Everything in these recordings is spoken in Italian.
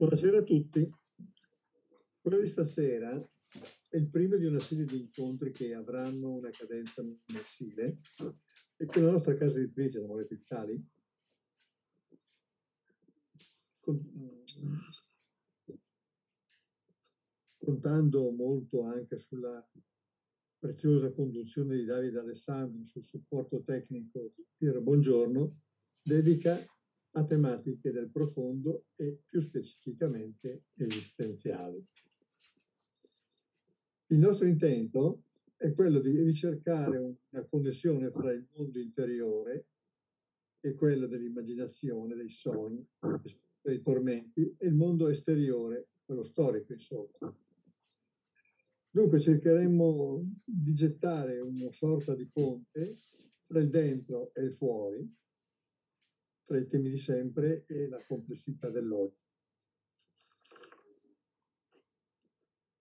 Buonasera a tutti. Quello di stasera è il primo di una serie di incontri che avranno una cadenza mensile e con la nostra casa editrice, l'Amore Pizzali, contando molto anche sulla preziosa conduzione di Davide Alessandro, sul supporto tecnico di Piero Buongiorno, dedica a tematiche del profondo e più specificamente esistenziali. Il nostro intento è quello di ricercare una connessione fra il mondo interiore e quello dell'immaginazione, dei sogni, dei tormenti e il mondo esteriore, quello storico insomma. Dunque cercheremo di gettare una sorta di ponte tra il dentro e il fuori, tra i temi di sempre e la complessità dell'oggi.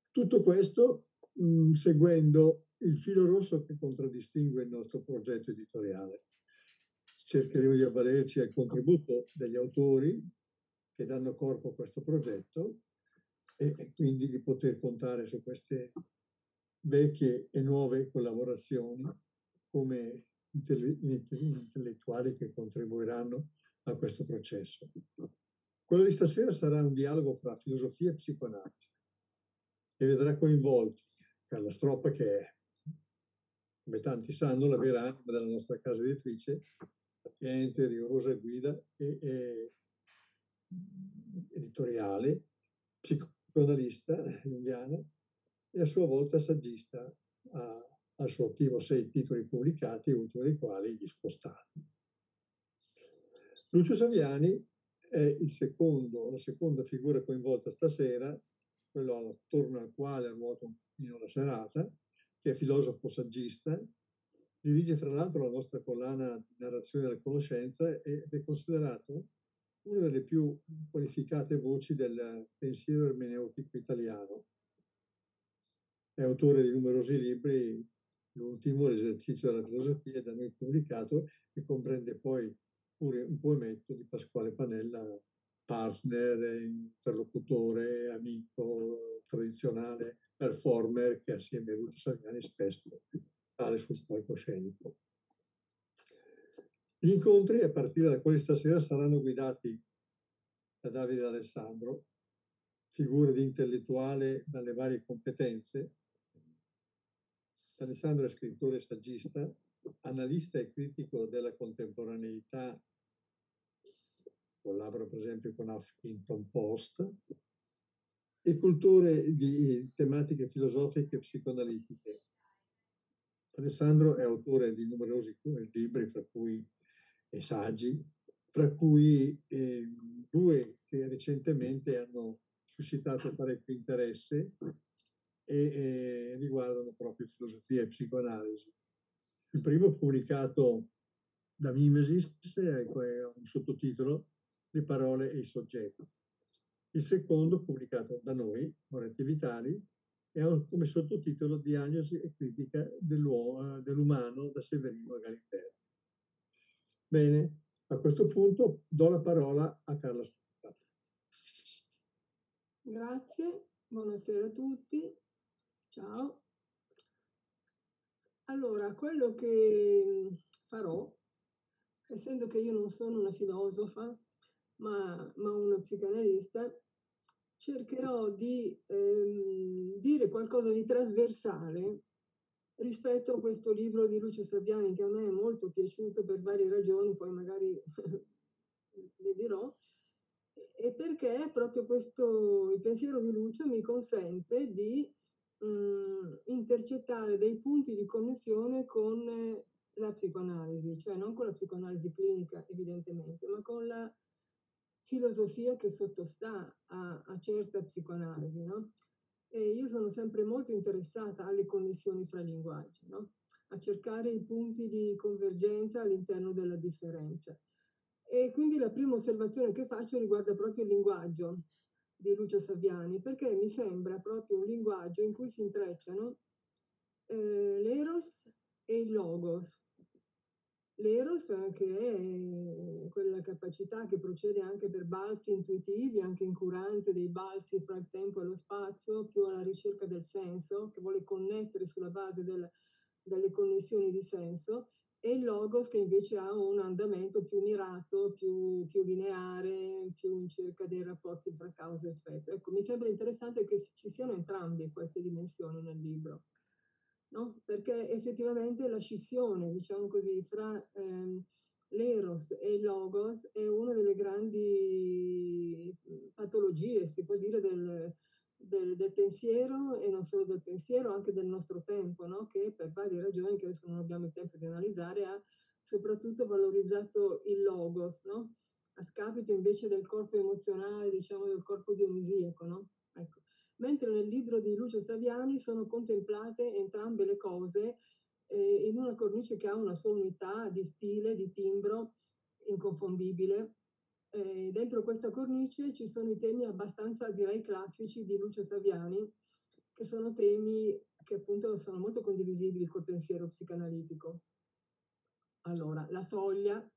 Tutto questo mh, seguendo il filo rosso che contraddistingue il nostro progetto editoriale. Cercheremo di avvalerci al contributo degli autori che danno corpo a questo progetto e, e quindi di poter contare su queste vecchie e nuove collaborazioni come intellettuali che contribuiranno a questo processo. Quello di stasera sarà un dialogo fra filosofia e psicoanalisi e vedrà coinvolti Carla Stroppa che è, come tanti sanno, la vera anima della nostra casa editrice, paziente, rigorosa guida e, e editoriale, psicoanalista indiana e a sua volta saggista ha al suo attivo sei titoli pubblicati, ultimo dei quali gli spostati. Lucio Saviani è il secondo, la seconda figura coinvolta stasera, quello attorno al quale ruota un pochino la serata, che è filosofo saggista, dirige fra l'altro la nostra collana di narrazione della conoscenza ed è considerato una delle più qualificate voci del pensiero ermeneutico italiano. È autore di numerosi libri, l'ultimo, L'esercizio della filosofia, da noi pubblicato, e comprende poi pure un poemetto di Pasquale Panella, partner, interlocutore, amico, tradizionale, performer che assieme a Lucio Saviani spesso sale sul palcoscenico. Gli incontri a partire da quelli stasera saranno guidati da Davide Alessandro, figure di intellettuale dalle varie competenze. Alessandro è scrittore e saggista, analista e critico della contemporaneità, collabora per esempio con Huffington Post, e cultore di tematiche filosofiche e psicoanalitiche. Alessandro è autore di numerosi libri, fra cui e saggi, fra cui eh, due che recentemente hanno suscitato parecchio interesse e, e riguardano proprio filosofia e psicoanalisi. Il primo pubblicato da Mimesis è un sottotitolo Le parole e i soggetti. Il secondo, pubblicato da noi, Moretti Vitali, è come sottotitolo Diagnosi e critica dell'umano da Severino a Galimberti. Bene, a questo punto do la parola a Carla Stata. Grazie, buonasera a tutti, ciao. Allora, quello che farò, essendo che io non sono una filosofa, ma, ma una psicanalista, cercherò di ehm, dire qualcosa di trasversale rispetto a questo libro di Lucio Saviani che a me è molto piaciuto per varie ragioni, poi magari le dirò, e perché proprio questo, il pensiero di Lucio mi consente di mh, intercettare dei punti di connessione con la psicoanalisi, cioè non con la psicoanalisi clinica evidentemente, ma con la filosofia che sottostà a, a certa psicoanalisi, no? Io sono sempre molto interessata alle connessioni fra linguaggi, no? a cercare i punti di convergenza all'interno della differenza. E quindi la prima osservazione che faccio riguarda proprio il linguaggio di Lucio Saviani, perché mi sembra proprio un linguaggio in cui si intrecciano eh, l'eros e il logos. L'eros, che è quella capacità che procede anche per balzi intuitivi, anche incurante dei balzi fra il tempo e lo spazio, più alla ricerca del senso, che vuole connettere sulla base del, delle connessioni di senso, e il logos che invece ha un andamento più mirato, più, più lineare, più in cerca dei rapporti tra causa e effetto. Ecco, mi sembra interessante che ci siano entrambe queste dimensioni nel libro no? perché effettivamente la scissione, diciamo così, fra ehm, l'eros e il logos è una delle grandi patologie, si può dire, del, del, del, pensiero e non solo del pensiero, anche del nostro tempo, no? che per varie ragioni che adesso non abbiamo il tempo di analizzare ha soprattutto valorizzato il logos, no? a scapito invece del corpo emozionale, diciamo del corpo dionisiaco. No? Ecco mentre nel libro di Lucio Saviani sono contemplate entrambe le cose eh, in una cornice che ha una sua unità di stile, di timbro inconfondibile. Eh, dentro questa cornice ci sono i temi abbastanza, direi, classici di Lucio Saviani, che sono temi che appunto sono molto condivisibili col pensiero psicanalitico. Allora, la soglia,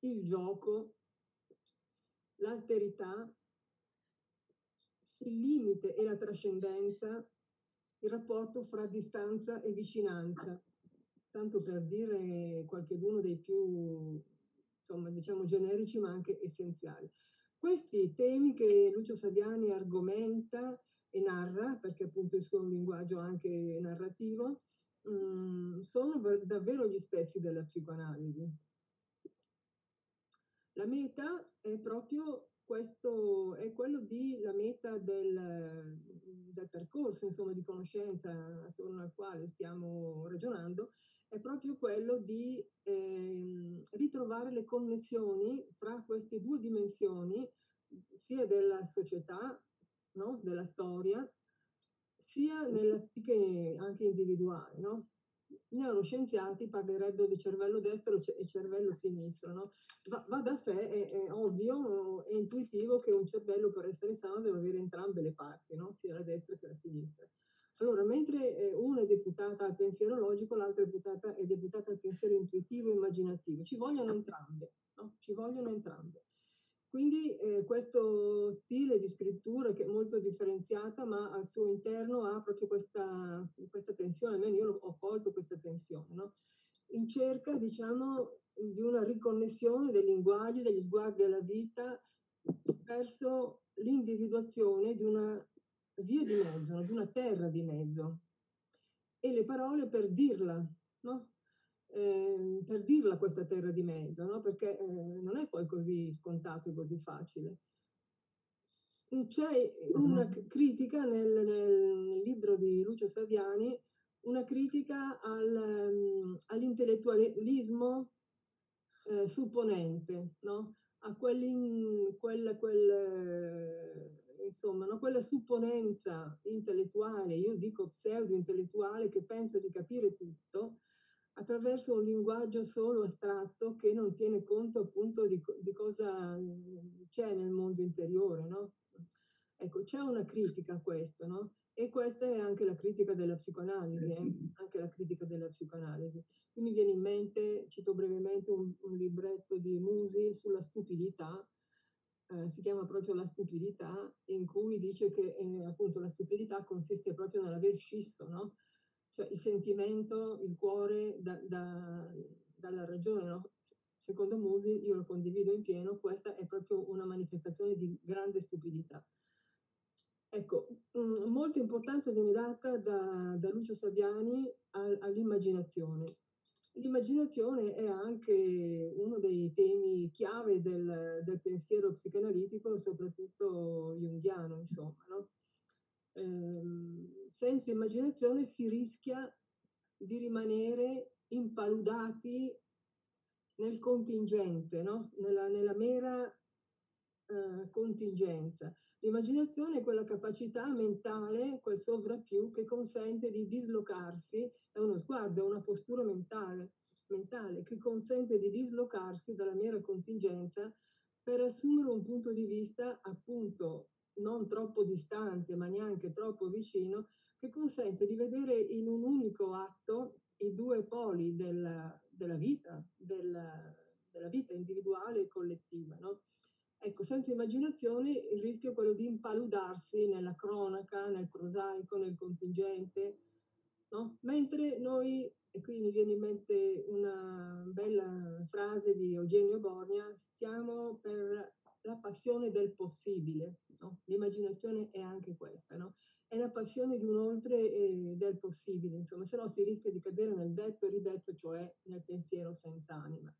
il gioco, l'alterità, il limite e la trascendenza, il rapporto fra distanza e vicinanza, tanto per dire qualcheduno dei più, insomma, diciamo generici ma anche essenziali. Questi temi che Lucio Saviani argomenta e narra, perché appunto il suo linguaggio anche narrativo, mm, sono davvero gli stessi della psicoanalisi. La meta è proprio questo è quello di la meta del, del, percorso insomma, di conoscenza attorno al quale stiamo ragionando, è proprio quello di eh, ritrovare le connessioni fra queste due dimensioni, sia della società, no? della storia, sia nella psiche anche individuale. No? i neuroscienziati parlerebbero di cervello destro e cervello sinistro. No? Va, va, da sé, è, è, ovvio, è intuitivo che un cervello per essere sano deve avere entrambe le parti, no? sia la destra che la sinistra. Allora, mentre eh, una è deputata al pensiero logico, l'altra è deputata, è deputata al pensiero intuitivo e immaginativo, ci vogliono entrambe, no? ci vogliono entrambe. Quindi eh, questo stile di scrittura che è molto differenziata, ma al suo interno ha proprio questa, questa tensione, almeno io ho colto questa tensione, no? in cerca, diciamo, di una riconnessione dei linguaggi, degli sguardi alla vita verso l'individuazione di una via di mezzo, di una terra di mezzo. E le parole per dirla, no? eh, per dirla questa terra di mezzo, no? perché eh, non è poi così scontato e così facile. C'è una critica nel, nel, libro di Lucio Saviani, una critica al, um, all'intellettualismo eh, supponente, no? a quel, quel, eh, insomma, quella supponenza intellettuale, io dico pseudo-intellettuale, che pensa di capire tutto, attraverso un linguaggio solo astratto che non tiene conto appunto di, di cosa c'è nel mondo interiore, no? Ecco, c'è una critica a questo, no? E questa è anche la critica della psicoanalisi, eh? anche la critica della psicoanalisi. Qui mi viene in mente, cito brevemente un, un libretto di Musi sulla stupidità, eh, si chiama proprio La stupidità, in cui dice che eh, appunto la stupidità consiste proprio nell'aver scisso, no? cioè il sentimento, il cuore da, da, dalla ragione. No? Secondo Musi, io lo condivido in pieno, questa è proprio una manifestazione di grande stupidità. Ecco, mm, molta importanza viene data da, da Lucio Saviani al, all'immaginazione. L'immaginazione è anche uno dei temi chiave del, del pensiero psicanalitico, soprattutto junghiano, insomma, no? Ehm, senza immaginazione si rischia di rimanere impaludati nel contingente, no? nella, nella, mera eh, contingenza. L'immaginazione è quella capacità mentale, quel sovrappiù che consente di dislocarsi, è uno sguardo, è una postura mentale, mentale che consente di dislocarsi dalla mera contingenza per assumere un punto di vista appunto non troppo distante ma neanche troppo vicino, che consente di vedere in un unico atto i due poli della, della vita, della, della, vita individuale e collettiva. No? Ecco, senza immaginazione il rischio è quello di impaludarsi nella cronaca, nel prosaico, nel contingente, no? mentre noi, e qui mi viene in mente una bella frase di Eugenio Borgna, siamo per la passione del possibile, no? l'immaginazione è anche questa, no? è la passione di un oltre eh, del possibile, insomma, se no si rischia di cadere nel detto e ridetto, cioè nel pensiero senza anima.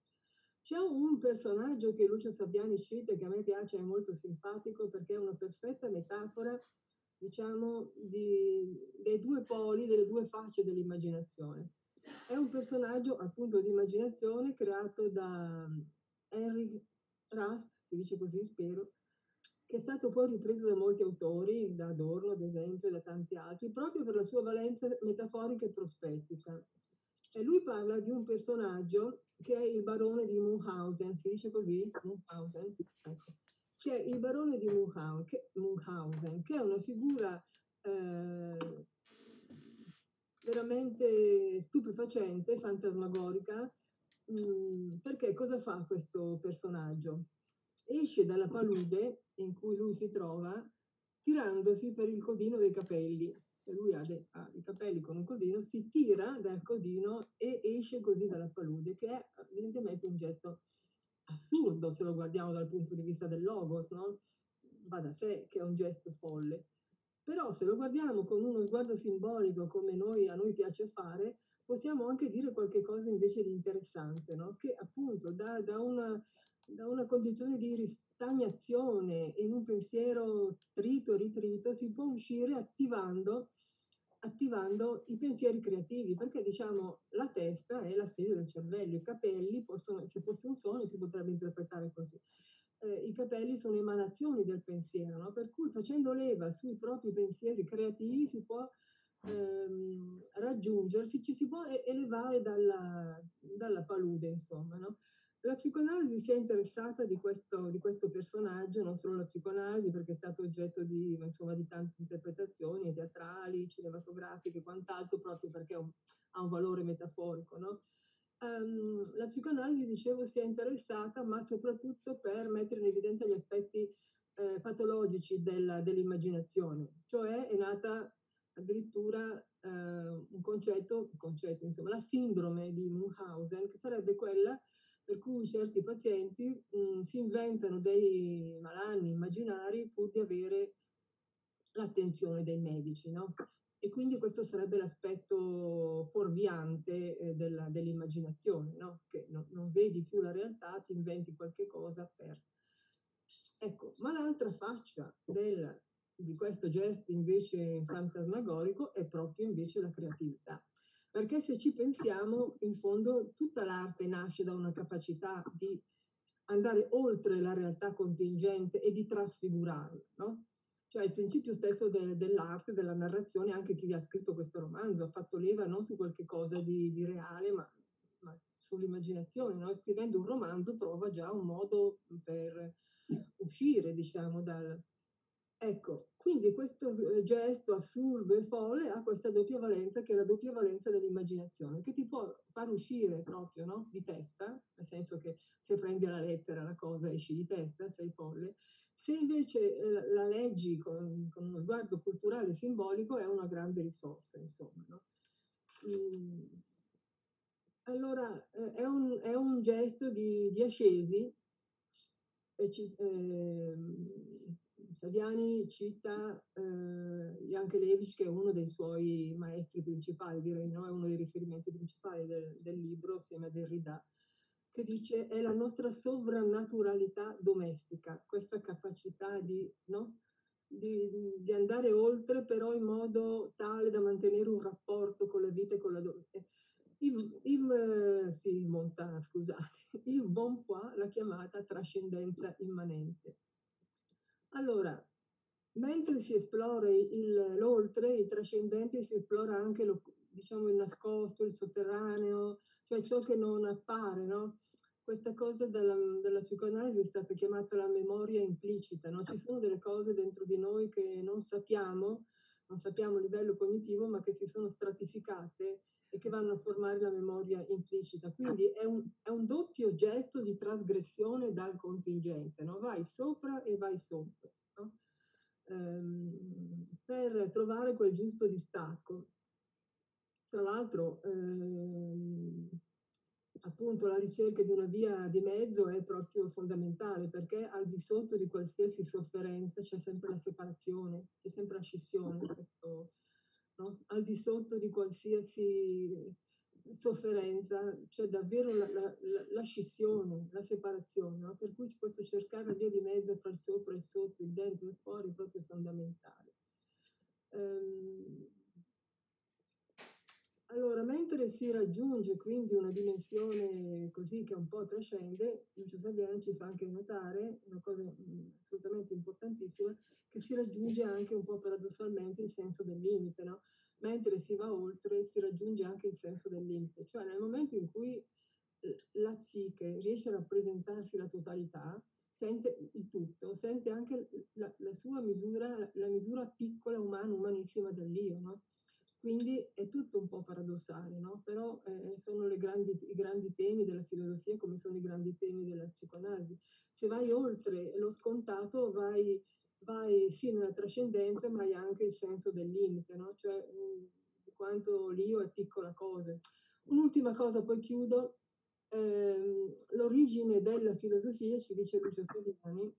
C'è un personaggio che Lucio Sabbiani cita che a me piace, è molto simpatico perché è una perfetta metafora, diciamo, di, dei due poli, delle due facce dell'immaginazione. È un personaggio appunto di immaginazione creato da Henry Rasp, si dice così, spero, che è stato poi ripreso da molti autori, da Adorno ad esempio, e da tanti altri, proprio per la sua valenza metaforica e prospettica. E lui parla di un personaggio che è il barone di Munchausen, si dice così? Munchausen, ecco. Che è il barone di Munchausen, che, Munchausen, che è una figura eh, veramente stupefacente, fantasmagorica, mm, perché cosa fa questo personaggio? Esce dalla palude in cui lui si trova tirandosi per il codino dei capelli. E lui ha, de, ha, i capelli con un codino, si tira dal codino e esce così dalla palude, che è evidentemente un gesto assurdo se lo guardiamo dal punto di vista del logos, no? Va da sé che è un gesto folle. Però se lo guardiamo con uno sguardo simbolico come noi, a noi piace fare, possiamo anche dire qualche cosa invece di interessante, no? che appunto da, da, una, da una condizione di stagnazione in un pensiero trito, ritrito, si può uscire attivando, attivando i pensieri creativi, perché diciamo la testa è la sede del cervello, i capelli possono, se fosse un sogno si potrebbe interpretare così. Eh, I capelli sono emanazioni del pensiero, no? per cui facendo leva sui propri pensieri creativi si può ehm, raggiungersi, ci si può elevare dalla, dalla palude, insomma. No? La psicoanalisi si è interessata di questo, di questo, personaggio, non solo la psicoanalisi, perché è stato oggetto di, insomma, di tante interpretazioni teatrali, cinematografiche e quant'altro, proprio perché un, ha un valore metaforico. No? Um, la psicoanalisi, dicevo, si è interessata, ma soprattutto per mettere in evidenza gli aspetti eh, patologici della, dell'immaginazione, cioè è nata addirittura eh, un concetto, un concetto, insomma, la sindrome di Munchausen, che sarebbe quella per cui certi pazienti mh, mm, si inventano dei malanni immaginari pur di avere l'attenzione dei medici, no? E quindi questo sarebbe l'aspetto fuorviante eh, della, dell'immaginazione, no? Che no, non vedi più la realtà, ti inventi qualche cosa per... Ecco, ma l'altra faccia del, di questo gesto invece fantasmagorico è proprio invece la creatività. Perché se ci pensiamo, in fondo tutta l'arte nasce da una capacità di andare oltre la realtà contingente e di trasfigurarla, no? Cioè il principio stesso de, dell'arte, della narrazione, anche chi ha scritto questo romanzo ha fatto leva non su qualche cosa di, di reale, ma, ma sull'immaginazione, no? Scrivendo un romanzo trova già un modo per uscire, diciamo, dal, Ecco, quindi questo eh, gesto assurdo e folle ha questa doppia valenza che è la doppia valenza dell'immaginazione, che ti può far uscire proprio no? di testa, nel senso che se prendi la lettera la cosa esci di testa, sei folle, se invece eh, la leggi con, con uno sguardo culturale e simbolico è una grande risorsa, insomma. No? Mm. Allora, eh, è, un, è, un, gesto di, di ascesi, eh, Saviani cita eh, Jankelevich, che è uno dei suoi maestri principali, direi, no? è uno dei riferimenti principali del, del libro, assieme a Derrida, che dice è la nostra sovrannaturalità domestica, questa capacità di, no? di, di, andare oltre, però in modo tale da mantenere un rapporto con la vita e con la domestica. Il, il, sì, Montana, scusate, il Bonfoy l'ha chiamata trascendenza immanente. Allora, mentre si esplora il, l'oltre, il trascendente, si esplora anche lo, diciamo, il nascosto, il sotterraneo, cioè ciò che non appare, no? Questa cosa della, della psicoanalisi è stata chiamata la memoria implicita, no? Ci sono delle cose dentro di noi che non sappiamo, non sappiamo a livello cognitivo, ma che si sono stratificate e che vanno a formare la memoria implicita. Quindi è un, è un doppio gesto di trasgressione dal contingente, no? vai sopra e vai sotto, no? ehm, per trovare quel giusto distacco. Tra l'altro, ehm, appunto, la ricerca di una via di mezzo è proprio fondamentale perché al di sotto di qualsiasi sofferenza c'è sempre la separazione, c'è sempre la scissione, questo, no? al di sotto di qualsiasi sofferenza c'è davvero la, la, la, scissione, la separazione, no? per cui questo cercare la via di mezzo tra il sopra e il sotto, il dentro e il fuori è proprio fondamentale. Um, allora, mentre si raggiunge quindi una dimensione così che un po' trascende, Lucio Saviano ci fa anche notare una cosa assolutamente importantissima, che si raggiunge anche un po' paradossalmente il senso del limite, no? Mentre si va oltre si raggiunge anche il senso del limite, cioè nel momento in cui la psiche riesce a rappresentarsi la totalità, sente il tutto, sente anche la, la sua misura, la misura piccola, umana, umanissima dell'io, no? Quindi è tutto un po' paradossale, no? Però eh, sono grandi, i grandi temi della filosofia come sono i grandi temi della psicoanalisi. Se vai oltre lo scontato, vai, vai sì nella trascendenza, ma hai anche il senso del limite, no? Cioè mh, di quanto l'io è piccola cosa. Un'ultima cosa, poi chiudo. Eh, l'origine della filosofia, ci dice Lucio Fabiani,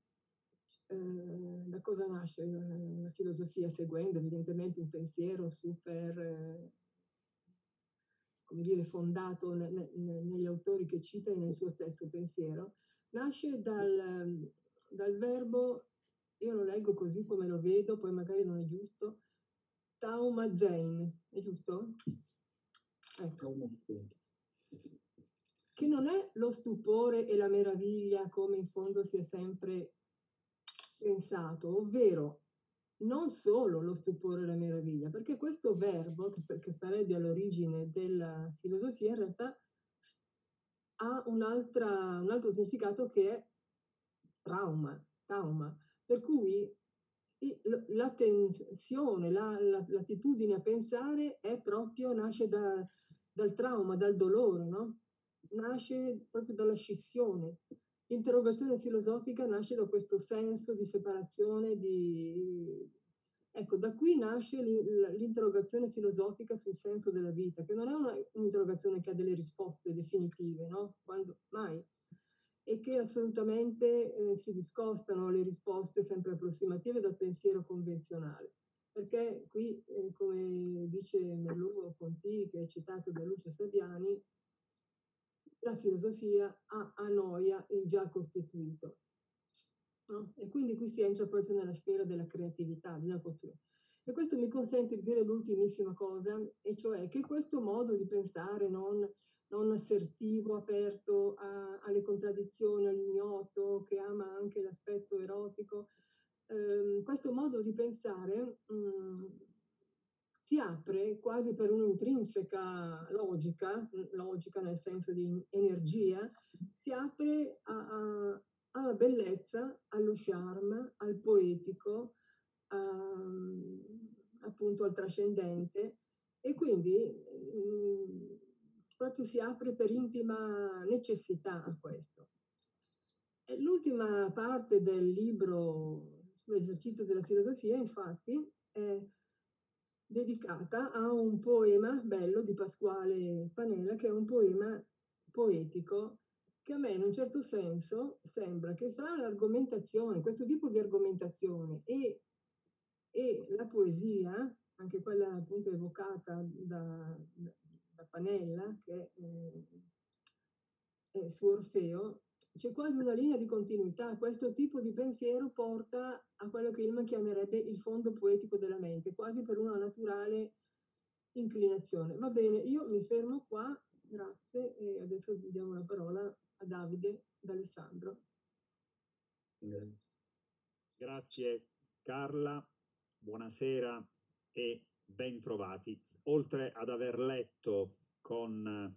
eh, da cosa nasce la, la, filosofia seguendo evidentemente un pensiero super, eh, come dire, fondato ne, ne, negli autori che cita e nel suo stesso pensiero, nasce dal, dal verbo, io lo leggo così come lo vedo, poi magari non è giusto, taumazein, è giusto? Ecco. Che non è lo stupore e la meraviglia come in fondo si è sempre pensato, ovvero non solo lo stupore e la meraviglia, perché questo verbo, che, che sarebbe all'origine della filosofia, in realtà ha un, un altro significato che è trauma, trauma, per cui l'attenzione, la, la, l'attitudine a pensare è proprio, nasce da, dal trauma, dal dolore, no? nasce proprio dalla scissione. L'interrogazione filosofica nasce da questo senso di separazione, di... Ecco, da qui nasce l'interrogazione filosofica sul senso della vita, che non è una, un'interrogazione che ha delle risposte definitive, no? Quando, mai. E che assolutamente eh, si discostano le risposte sempre approssimative dal pensiero convenzionale. Perché qui, eh, come dice Merlugo-Ponti, che è citato da Lucio Saviani, la filosofia a noia il già costituito. No? E quindi qui si entra proprio nella sfera della creatività, bisogna costruire. E questo mi consente di dire l'ultimissima cosa, e cioè che questo modo di pensare non, non assertivo, aperto a, alle contraddizioni, all'ignoto, che ama anche l'aspetto erotico, ehm, questo modo di pensare mh, mm, si apre quasi per un'intrinseca logica, logica nel senso di energia, si apre a, a, alla bellezza, allo charme, al poetico, a, appunto al trascendente e quindi mh, mm, proprio si apre per intima necessità a questo. L'ultima parte del libro sull'esercizio della filosofia, infatti, è dedicata a un poema bello di Pasquale Panella, che è un poema poetico che a me in un certo senso sembra che fra l'argomentazione, questo tipo di argomentazione e, e la poesia, anche quella appunto evocata da, da Panella, che è, è su Orfeo, c'è quasi una linea di continuità. Questo tipo di pensiero porta a quello che Ilman chiamerebbe il fondo poetico della mente, quasi per una naturale inclinazione. Va bene, io mi fermo qua, grazie, e adesso diamo la parola a Davide d'Alessandro. Grazie Carla, buonasera e ben trovati. Oltre ad aver letto con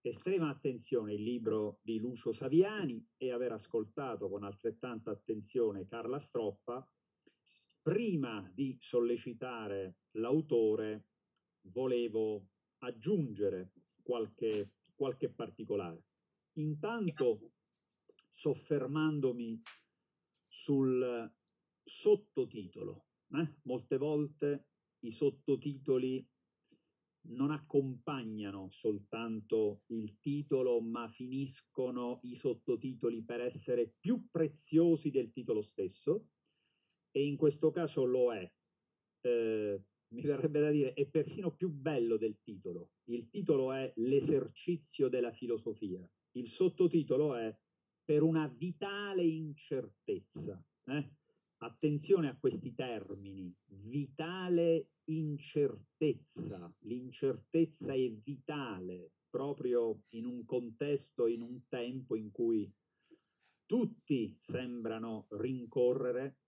estrema attenzione il libro di Lucio Saviani e aver ascoltato con altrettanta attenzione Carla Stroppa, prima di sollecitare l'autore volevo aggiungere qualche, qualche particolare. Intanto soffermandomi sul sottotitolo. Eh? Molte volte i sottotitoli non accompagnano soltanto il titolo, ma finiscono i sottotitoli per essere più preziosi del titolo stesso, e in questo caso lo è. Eh, mi verrebbe da dire, è persino più bello del titolo. Il titolo è L'esercizio della filosofia. Il sottotitolo è Per una vitale incertezza. Eh? Attenzione a questi termini, vitale incertezza, l'incertezza è vitale proprio in un contesto, in un tempo in cui tutti sembrano rincorrere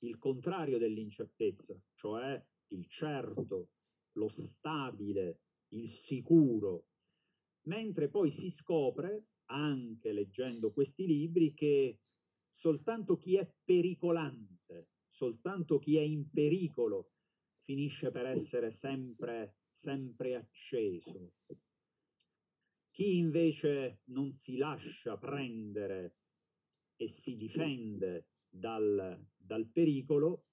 il contrario dell'incertezza, cioè il certo, lo stabile, il sicuro, mentre poi si scopre, anche leggendo questi libri, che soltanto chi è pericolante, soltanto chi è in pericolo finisce per essere sempre, sempre acceso. Chi invece non si lascia prendere e si difende dal, dal pericolo,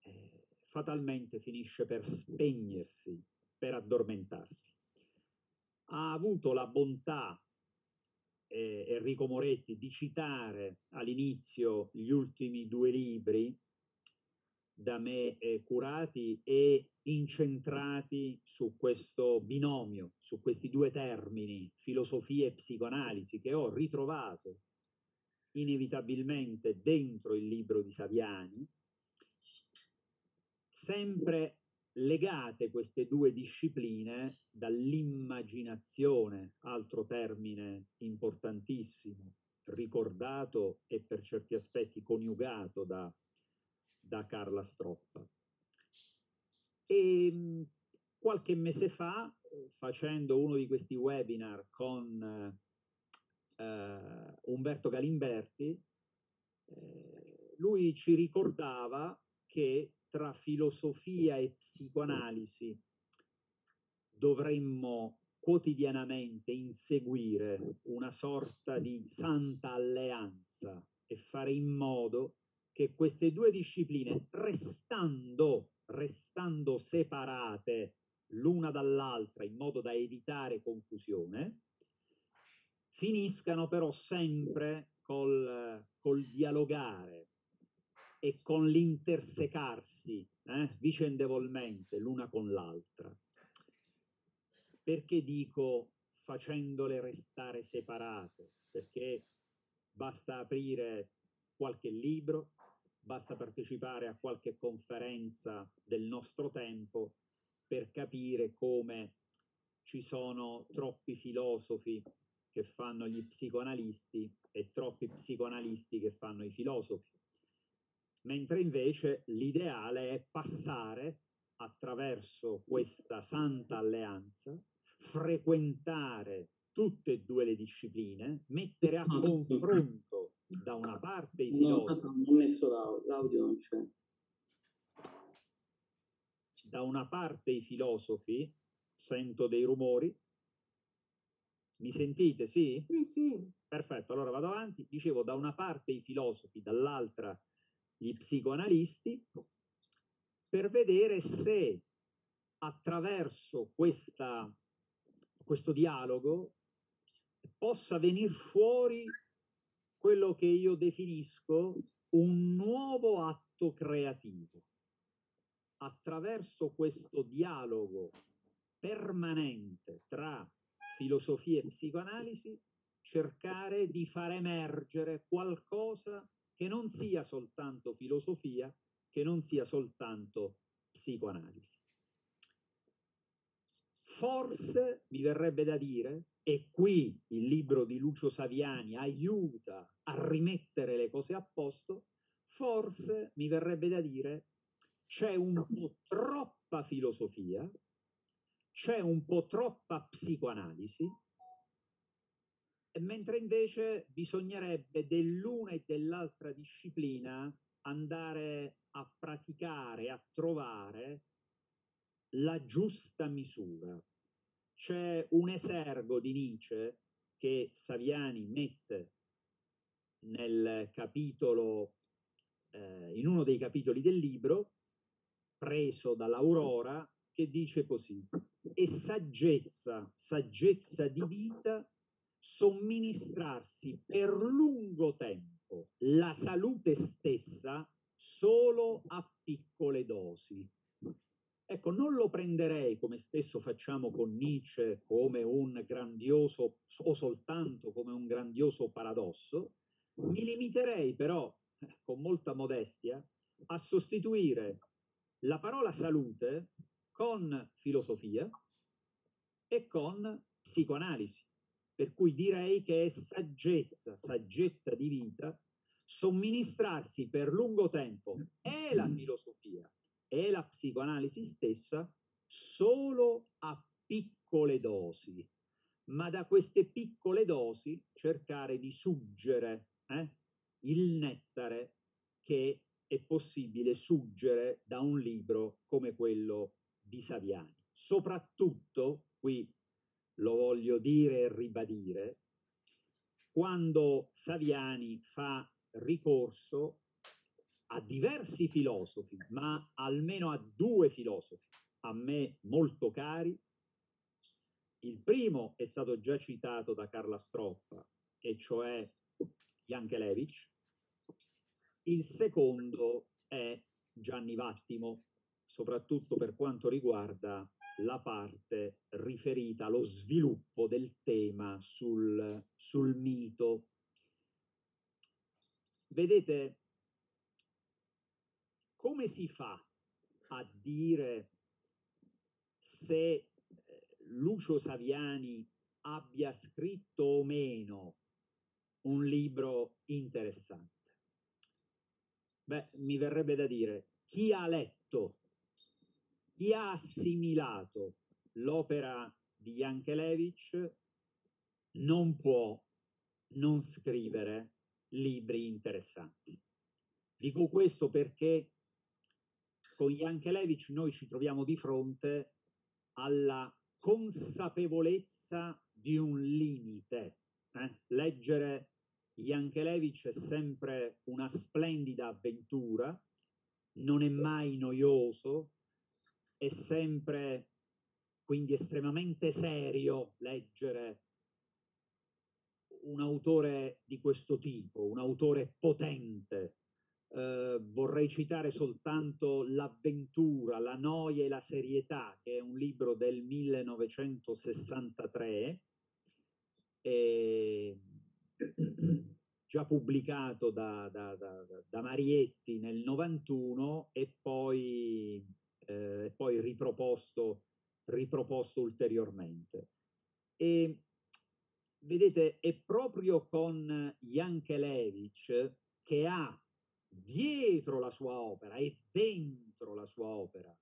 eh, fatalmente finisce per spegnersi, per addormentarsi. Ha avuto la bontà eh, Enrico Moretti di citare all'inizio gli ultimi due libri da me eh, curati e incentrati su questo binomio, su questi due termini, filosofia e psicoanalisi, che ho ritrovato inevitabilmente dentro il libro di Saviani, sempre legate queste due discipline dall'immaginazione, altro termine importantissimo, ricordato e per certi aspetti coniugato da, da Carla Stroppa. E qualche mese fa, facendo uno di questi webinar con eh, Umberto Galimberti, eh, lui ci ricordava che tra filosofia e psicoanalisi dovremmo quotidianamente inseguire una sorta di santa alleanza e fare in modo che queste due discipline, restando, restando separate l'una dall'altra in modo da evitare confusione, finiscano però sempre col, col dialogare e con l'intersecarsi eh, vicendevolmente l'una con l'altra. Perché dico facendole restare separate? Perché basta aprire qualche libro, basta partecipare a qualche conferenza del nostro tempo per capire come ci sono troppi filosofi che fanno gli psicoanalisti e troppi psicoanalisti che fanno i filosofi. Mentre invece l'ideale è passare attraverso questa santa alleanza, frequentare tutte e due le discipline, mettere a confronto da una parte i filosofi. Non ho messo l'audio, non c'è. Da una parte i filosofi, sento dei rumori, mi sentite, sì? Sì, sì. Perfetto, allora vado avanti. Dicevo, da una parte i filosofi, dall'altra gli psicoanalisti, per vedere se attraverso questa, questo dialogo possa venire fuori quello che io definisco un nuovo atto creativo. Attraverso questo dialogo permanente tra filosofia e psicoanalisi, cercare di far emergere qualcosa che non sia soltanto filosofia, che non sia soltanto psicoanalisi. Forse mi verrebbe da dire, e qui il libro di Lucio Saviani aiuta a rimettere le cose a posto, forse mi verrebbe da dire c'è un po' troppa filosofia c'è un po' troppa psicoanalisi, mentre invece bisognerebbe dell'una e dell'altra disciplina andare a praticare, a trovare la giusta misura, c'è un esergo di Nietzsche che Saviani mette nel capitolo, eh, in uno dei capitoli del libro, preso dall'Aurora, che dice così, e saggezza, saggezza di vita, somministrarsi per lungo tempo la salute stessa solo a piccole dosi. Ecco, non lo prenderei come spesso facciamo con Nietzsche come un grandioso o soltanto come un grandioso paradosso, mi limiterei però con molta modestia a sostituire la parola salute con filosofia e con psicoanalisi. Per cui direi che è saggezza, saggezza di vita, somministrarsi per lungo tempo è la filosofia e la psicoanalisi stessa solo a piccole dosi, ma da queste piccole dosi cercare di suggere eh, il nettare che è possibile suggere da un libro come quello di Saviani. Soprattutto, qui lo voglio dire e ribadire, quando Saviani fa ricorso a diversi filosofi, ma almeno a due filosofi, a me molto cari. Il primo è stato già citato da Carla Stroppa, e cioè Jankelevich. Il secondo è Gianni Vattimo, soprattutto per quanto riguarda la parte riferita allo sviluppo del tema sul, sul mito. Vedete, come si fa a dire se eh, Lucio Saviani abbia scritto o meno un libro interessante? Beh, mi verrebbe da dire, chi ha letto chi ha assimilato l'opera di Jankelevich non può non scrivere libri interessanti. Dico questo perché con Jankelevich noi ci troviamo di fronte alla consapevolezza di un limite. Eh? Leggere Jankelevich è sempre una splendida avventura, non è mai noioso, è sempre quindi estremamente serio leggere un autore di questo tipo, un autore potente. Eh, vorrei citare soltanto L'avventura, la noia e la serietà, che è un libro del 1963, e già pubblicato da, da, da, da Marietti nel 91 e poi eh, poi riproposto, riproposto ulteriormente. E vedete, è proprio con Jankelevich che ha dietro la sua opera e dentro la sua opera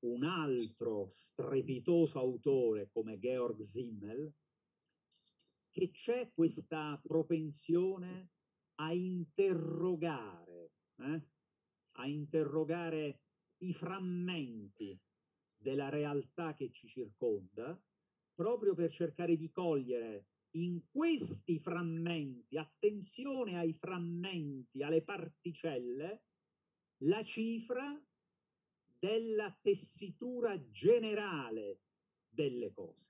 un altro strepitoso autore come Georg Simmel, che c'è questa propensione a interrogare, eh? a interrogare i frammenti della realtà che ci circonda, proprio per cercare di cogliere in questi frammenti, attenzione ai frammenti, alle particelle, la cifra della tessitura generale delle cose.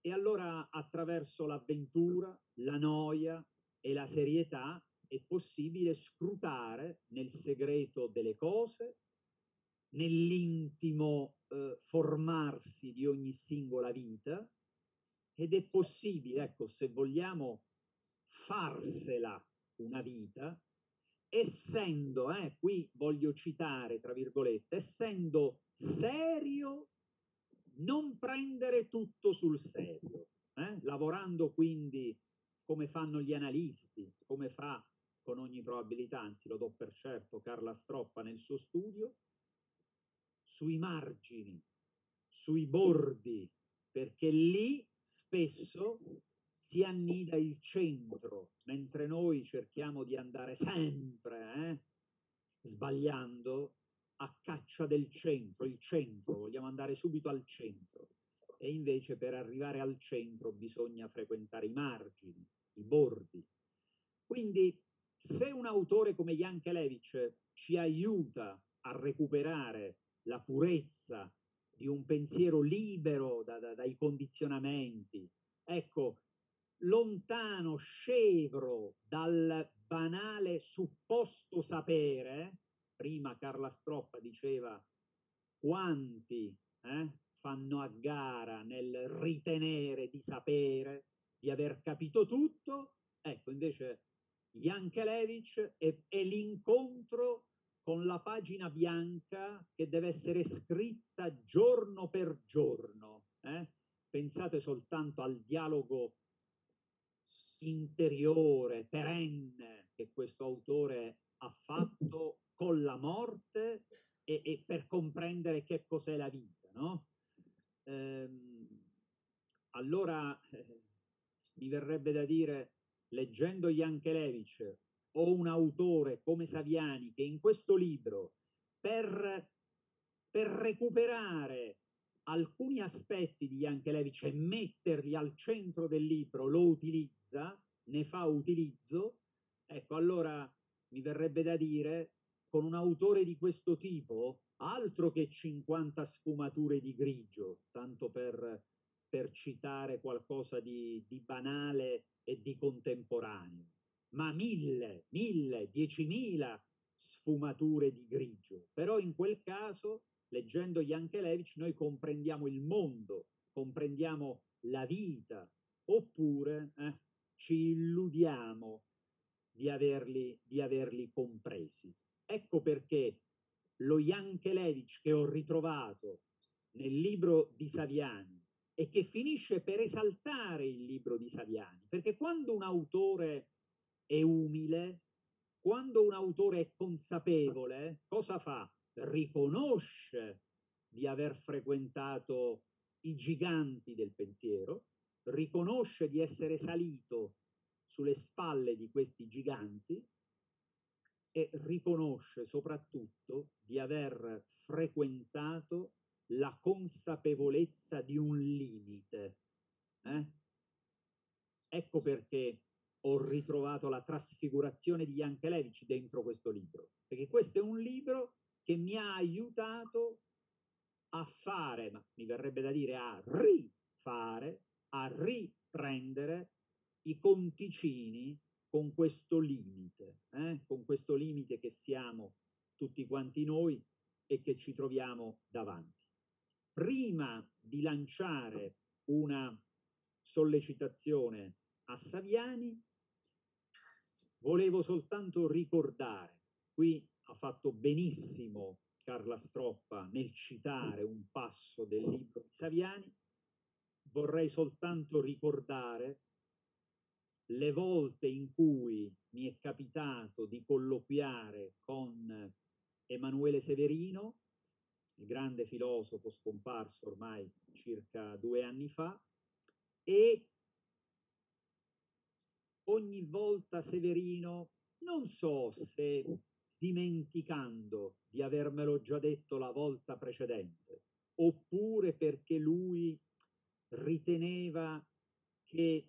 E allora attraverso l'avventura, la noia e la serietà è possibile scrutare nel segreto delle cose, nell'intimo eh, formarsi di ogni singola vita ed è possibile, ecco, se vogliamo farsela una vita, essendo, eh, qui voglio citare, tra virgolette, essendo serio, non prendere tutto sul serio, eh? lavorando quindi come fanno gli analisti, come fa con ogni probabilità, anzi lo do per certo, Carla Stroppa nel suo studio, sui margini, sui bordi, perché lì spesso si annida il centro, mentre noi cerchiamo di andare sempre, eh, sbagliando, a caccia del centro, il centro, vogliamo andare subito al centro. E invece per arrivare al centro bisogna frequentare i margini, i bordi. Quindi se un autore come Jankelevich ci aiuta a recuperare la purezza di un pensiero libero da, da, dai condizionamenti, ecco, lontano, scevro dal banale supposto sapere, prima Carla Stroppa diceva quanti eh, fanno a gara nel ritenere di sapere, di aver capito tutto, ecco invece Jankelevich è, è l'incontro con la pagina bianca che deve essere scritta giorno per giorno. Eh? Pensate soltanto al dialogo interiore, perenne che questo autore ha fatto con la morte e, e per comprendere che cos'è la vita, no? Ehm, allora eh, mi verrebbe da dire, leggendo Jankelevich o un autore come Saviani che in questo libro per, per recuperare alcuni aspetti di Jankelevich e metterli al centro del libro lo utilizza, ne fa utilizzo, ecco allora mi verrebbe da dire con un autore di questo tipo altro che 50 sfumature di grigio, tanto per, per citare qualcosa di, di banale e di contemporaneo ma mille, mille, diecimila sfumature di grigio. Però in quel caso, leggendo Jankelevich, noi comprendiamo il mondo, comprendiamo la vita, oppure eh, ci illudiamo di averli, di averli compresi. Ecco perché lo Jankelevich che ho ritrovato nel libro di Saviani e che finisce per esaltare il libro di Saviani, perché quando un autore è umile, quando un autore è consapevole, cosa fa? Riconosce di aver frequentato i giganti del pensiero, riconosce di essere salito sulle spalle di questi giganti e riconosce soprattutto di aver frequentato la consapevolezza di un limite. Eh? Ecco perché ho ritrovato la trasfigurazione di Jankelevich dentro questo libro, perché questo è un libro che mi ha aiutato a fare, ma mi verrebbe da dire a rifare, a riprendere i conticini con questo limite, eh? con questo limite che siamo tutti quanti noi e che ci troviamo davanti. Prima di lanciare una sollecitazione a Saviani, Volevo soltanto ricordare, qui ha fatto benissimo Carla Stroppa nel citare un passo del libro di Saviani, vorrei soltanto ricordare le volte in cui mi è capitato di colloquiare con Emanuele Severino, il grande filosofo scomparso ormai circa due anni fa, e ogni volta Severino, non so se dimenticando di avermelo già detto la volta precedente, oppure perché lui riteneva che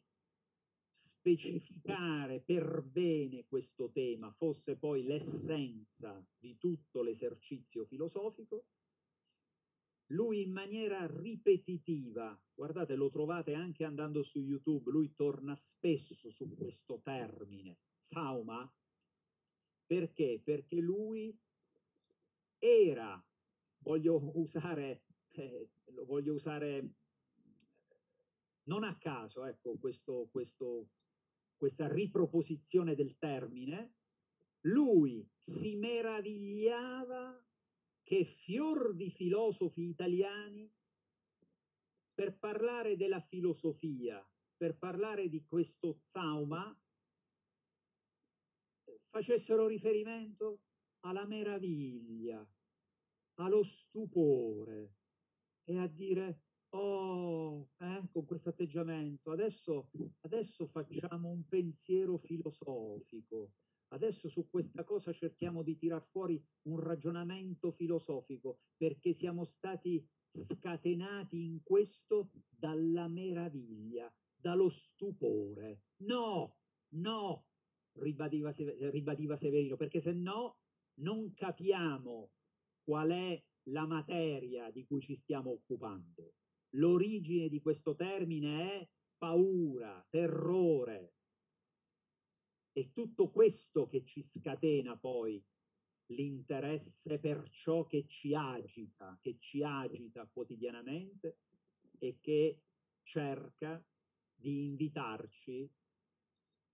specificare per bene questo tema fosse poi l'essenza di tutto l'esercizio filosofico, lui in maniera ripetitiva, guardate lo trovate anche andando su YouTube, lui torna spesso su questo termine, sauma, perché? Perché lui era, voglio usare, eh, lo voglio usare non a caso, ecco, questo, questo, questa riproposizione del termine, lui si meravigliava che fior di filosofi italiani per parlare della filosofia, per parlare di questo zauma, facessero riferimento alla meraviglia, allo stupore e a dire oh, eh, con questo atteggiamento, adesso, adesso facciamo un pensiero filosofico, Adesso su questa cosa cerchiamo di tirar fuori un ragionamento filosofico perché siamo stati scatenati in questo dalla meraviglia, dallo stupore. No, no, ribadiva, ribadiva Severino, perché se no non capiamo qual è la materia di cui ci stiamo occupando. L'origine di questo termine è paura, terrore. È tutto questo che ci scatena poi l'interesse per ciò che ci agita, che ci agita quotidianamente e che cerca di invitarci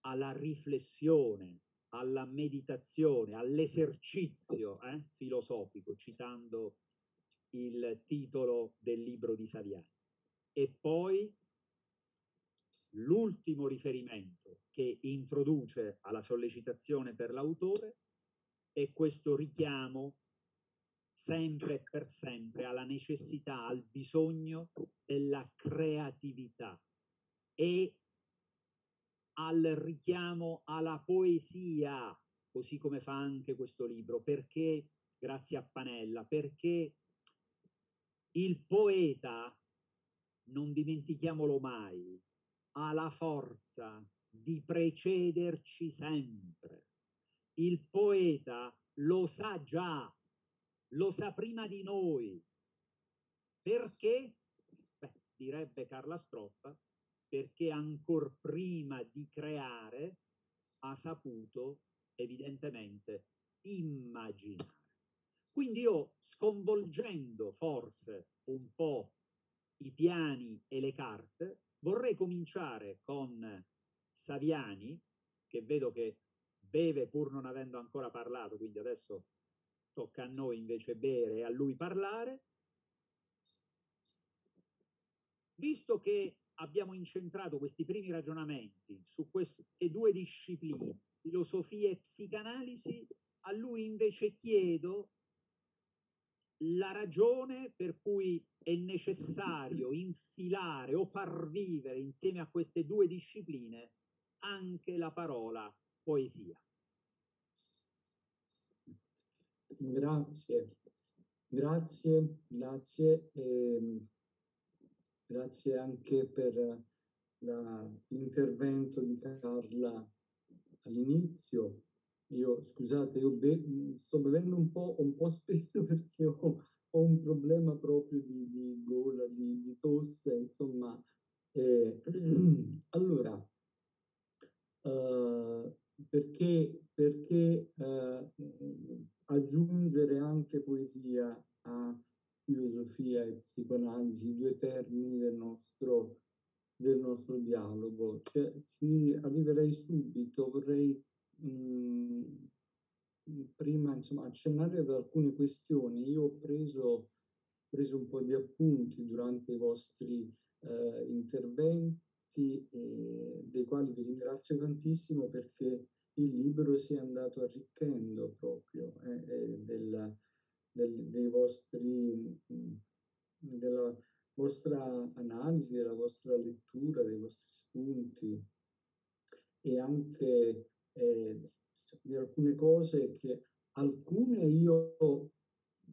alla riflessione, alla meditazione, all'esercizio eh, filosofico, citando il titolo del libro di Saviani. E poi l'ultimo riferimento che introduce alla sollecitazione per l'autore è questo richiamo sempre e per sempre alla necessità, al bisogno della creatività e al richiamo alla poesia, così come fa anche questo libro, perché, grazie a Panella, perché il poeta, non dimentichiamolo mai, ha la forza di precederci sempre. Il poeta lo sa già, lo sa prima di noi. Perché? Beh, direbbe Carla Stroffa, perché ancora prima di creare ha saputo evidentemente immaginare. Quindi io sconvolgendo forse un po' i piani e le carte, vorrei cominciare con Saviani, che vedo che beve pur non avendo ancora parlato, quindi adesso tocca a noi invece bere e a lui parlare. Visto che abbiamo incentrato questi primi ragionamenti su queste due discipline, filosofia e psicanalisi, a lui invece chiedo la ragione per cui è necessario infilare o far vivere insieme a queste due discipline anche la parola poesia. Grazie, grazie, grazie. E Grazie anche per l'intervento di Carla all'inizio. Io, scusate, io be- sto bevendo un po', un po spesso perché ho, ho, un problema proprio di, di gola, di, di, tosse, insomma. Eh, allora, uh, perché, perché uh, aggiungere anche poesia a filosofia e psicoanalisi, due termini del nostro, del nostro dialogo. Cioè, ci arriverei subito, vorrei mh, mm, prima insomma, accennare ad alcune questioni. Io ho preso, preso un po' di appunti durante i vostri eh, interventi, eh, dei quali vi ringrazio tantissimo perché il libro si è andato arricchendo proprio eh, eh del, del, dei vostri, della vostra analisi, della vostra lettura, dei vostri spunti e anche eh, di alcune cose che alcune io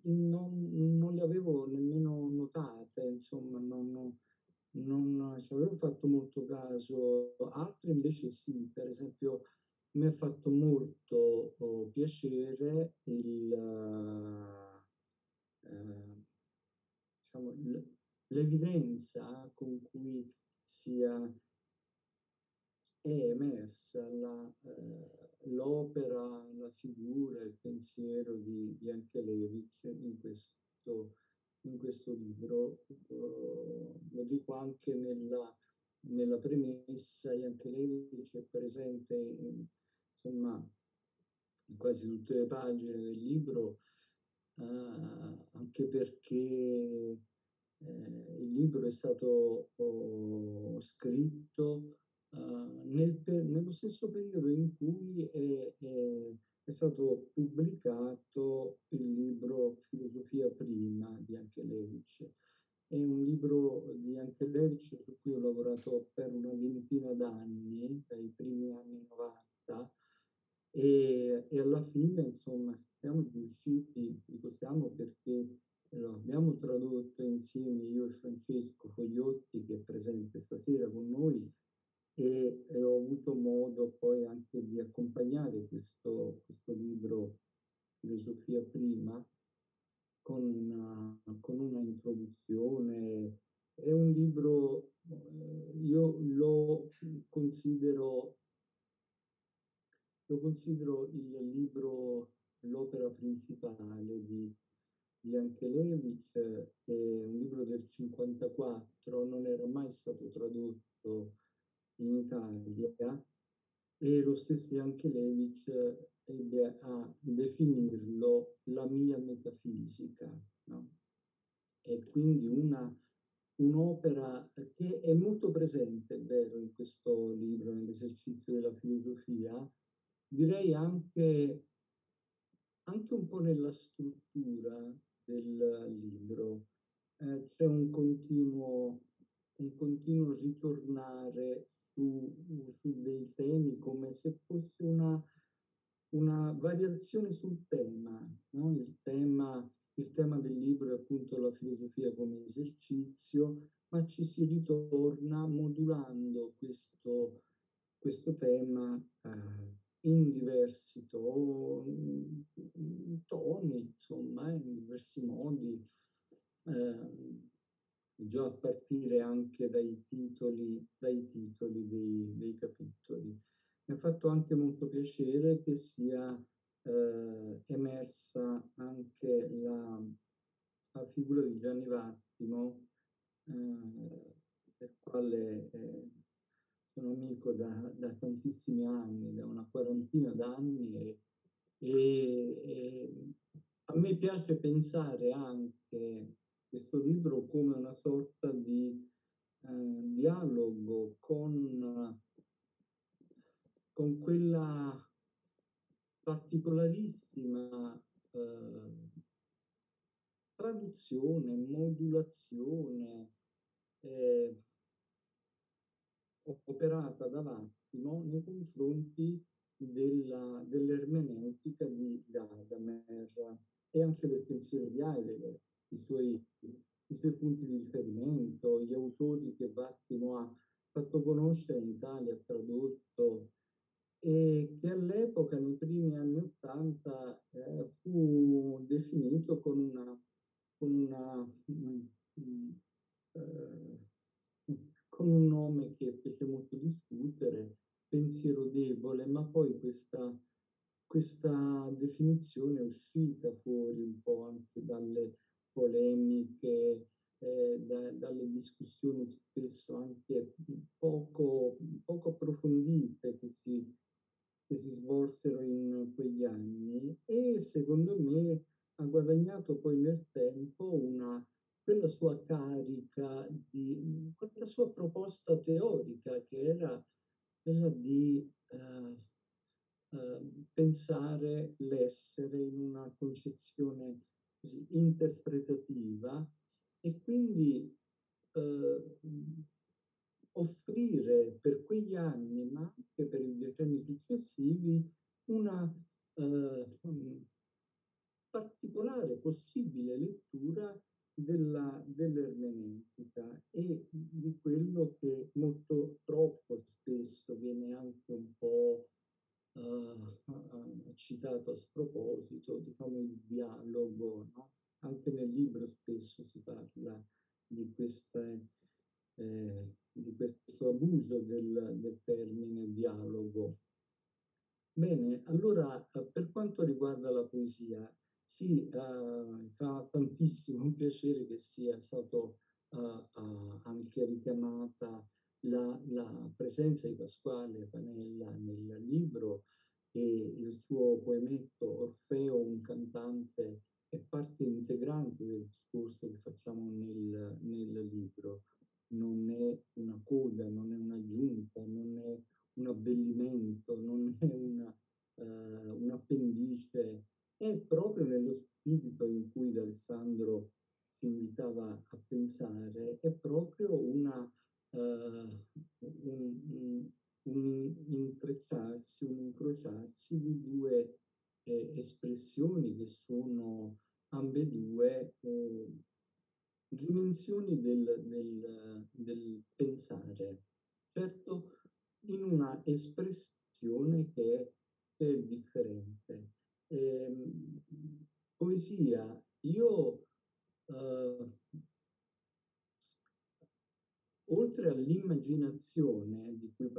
non, non le avevo nemmeno notate, insomma, non, non ci avevo fatto molto caso, altre invece sì, per esempio mi ha fatto molto oh, piacere il, eh, diciamo, l'evidenza con cui sia è emersa la, eh, l'opera, la figura, il pensiero di Yankelevich in questo, in questo libro. Uh, lo dico anche nella, nella premessa, Yankelevich è presente in, insomma, in quasi tutte le pagine del libro eh, anche perché eh, il libro è stato oh, scritto uh, nel nello stesso periodo in cui è, è, è, stato pubblicato il libro Filosofia Prima di Ankelevich. È un libro di Ankelevich su cui ho lavorato per una ventina d'anni, dai primi anni 90, e e, e alla fine, insomma, siamo riusciti, dico siamo perché lo abbiamo tradotto insieme io e Francesco Fogliotti, che è presente stasera con noi, e, e ho avuto modo poi anche di accompagnare questo, questo libro Filosofia Prima con una, con una introduzione. È un libro, eh, io lo considero, lo considero il libro, l'opera principale di, di Ankelevich, è un libro del 54, non era mai stato tradotto in Italia e lo stesso Jankelevich ebbe a definirlo la mia metafisica. No? E quindi una, un'opera che è molto presente, è vero, in questo libro, nell'esercizio della filosofia, direi anche, anche un po' nella struttura del libro. Eh, c'è un continuo, un continuo ritornare su, su dei temi come se fosse una, una variazione sul tema. No? Il tema. Il tema del libro è appunto la filosofia come esercizio, ma ci si ritorna modulando questo, questo tema eh, in diversi to- toni, insomma, in diversi modi. Eh, già a partire anche dai titoli, dai titoli dei, dei capitoli. Mi ha fatto anche molto piacere che sia eh, emersa anche la, la, figura di Gianni Vattimo, eh, del quale eh, sono amico da, da, tantissimi anni, da una quarantina d'anni e, e, e a me piace pensare anche questo libro come una sorta di eh, dialogo con, con quella particolarissima eh, traduzione, modulazione eh, operata da Vattimo nei confronti dell'ermeneutica di Gadamer e anche del pensiero di Heidegger i suoi, i suoi punti di riferimento, gli autori che Vattimo ha fatto conoscere in Italia, ha tradotto, e che all'epoca, nei primi anni Ottanta, eh, fu definito con una, con, una mm, mm, eh, con un nome che fece molto discutere, pensiero debole, ma poi questa, questa definizione è uscita fuori un po' anche dalle, polemiche, eh, da, dalle discussioni spesso anche poco, poco approfondite che si, che si svolsero in quegli anni e secondo me ha guadagnato poi nel tempo una, quella sua carica, di, quella sua proposta teorica che era quella di eh, eh, pensare l'essere in una concezione interpretativa e quindi eh, offrire per quegli anni, ma anche per i decenni successivi, una eh, particolare possibile lettura della, dell'ermeneutica e di quello che molto troppo spesso viene anche un po' uh, citato a sproposito, diciamo il dialogo, no? anche nel libro spesso si parla di, queste, eh, di questo abuso del, del, termine dialogo. Bene, allora per quanto riguarda la poesia, sì, uh, fa tantissimo piacere che sia stato uh, anche richiamata la, la presenza di Pasquale Panella nel libro e il suo poemetto Orfeo, un cantante, è parte integrante del discorso che facciamo nel, nel libro. Non è una coda, non è un'aggiunta, non è un abbellimento, non è una, uh, un appendice, è proprio nello spirito in cui Alessandro si invitava a pensare, è proprio una uh, un, un, intrecciarsi, un l'incrociarsi di due eh, espressioni che sono ambedue eh, dimensioni del, del, del, pensare. Certo, in una espressione che, che è differente. Eh, poesia, io eh, oltre all'immaginazione di cui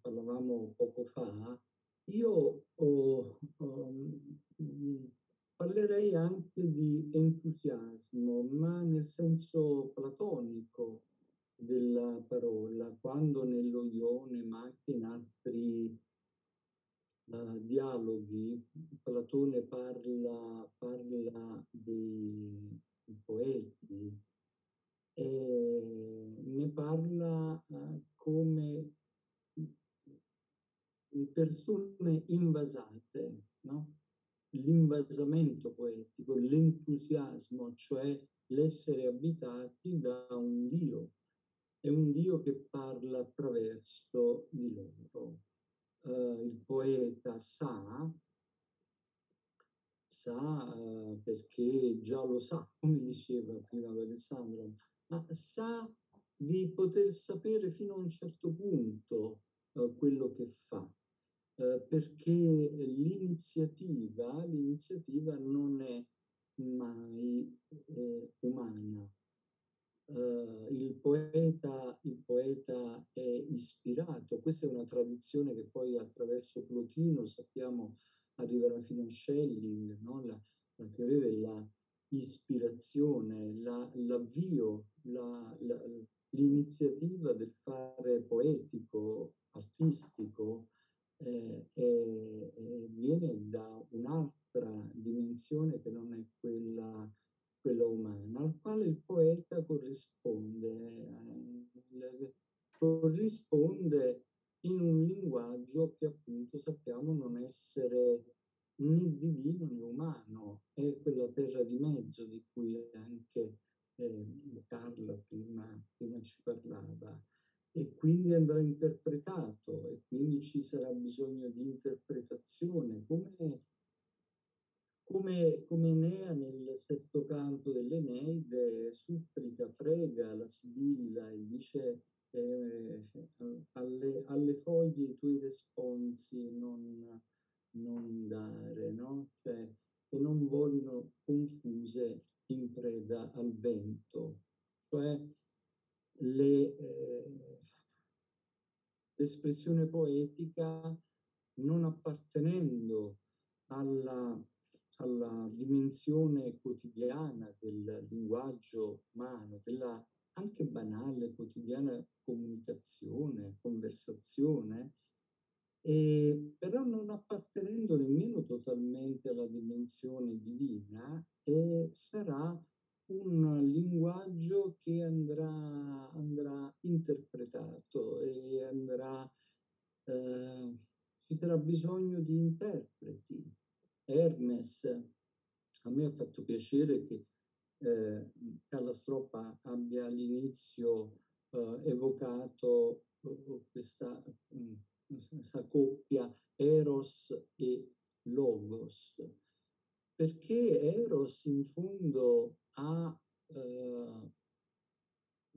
parlavamo poco fa, io ho, ho, parlerei anche di entusiasmo, ma nel senso platonico della parola, quando nello Ione, ma anche in altri uh, dialoghi, Platone parla, parla dei poeti, e ne parla uh, come persone invasate, no? l'invasamento poetico, l'entusiasmo, cioè l'essere abitati da un Dio. È un Dio che parla attraverso di loro. Uh, il poeta sa, sa uh, perché già lo sa, come diceva prima Alessandro, ma sa di poter sapere fino a un certo punto uh, quello che fa eh, perché l'iniziativa, l'iniziativa non è mai eh, umana. Uh, il, poeta, il poeta è ispirato, questa è una tradizione che poi attraverso Plotino sappiamo arriverà fino a Schelling, no? la, la, teoria della ispirazione, la, l'avvio, la, l'iniziativa del fare poetico, artistico, eh, e, e viene da un'altra dimensione che non è quella, quella umana, al quale il poeta corrisponde, eh, corrisponde in un linguaggio che appunto sappiamo non essere né divino né umano, è quella terra di mezzo di cui anche eh, Carla prima, prima ci parlava e quindi andrà interpretato e quindi ci sarà bisogno di interpretazione, come, come, come Enea sesto canto dell'Eneide supplica, prega la Sibilla e dice eh, alle, alle, foglie i tuoi responsi non, non dare, no? Cioè, che non vogliono confuse in preda al vento. Cioè, le, eh, l'espressione poetica non appartenendo alla, alla dimensione quotidiana del linguaggio umano, della anche banale quotidiana comunicazione, conversazione, e però non appartenendo nemmeno totalmente alla dimensione divina, e sarà un linguaggio che andrà, andrà interpretato e andrà, eh, ci sarà bisogno di interpreti. Hermes, a me ha fatto piacere che eh, Carla Stroppa abbia all'inizio eh, evocato eh, questa, mm, questa coppia Eros e Logos, perché Eros in fondo ha, eh,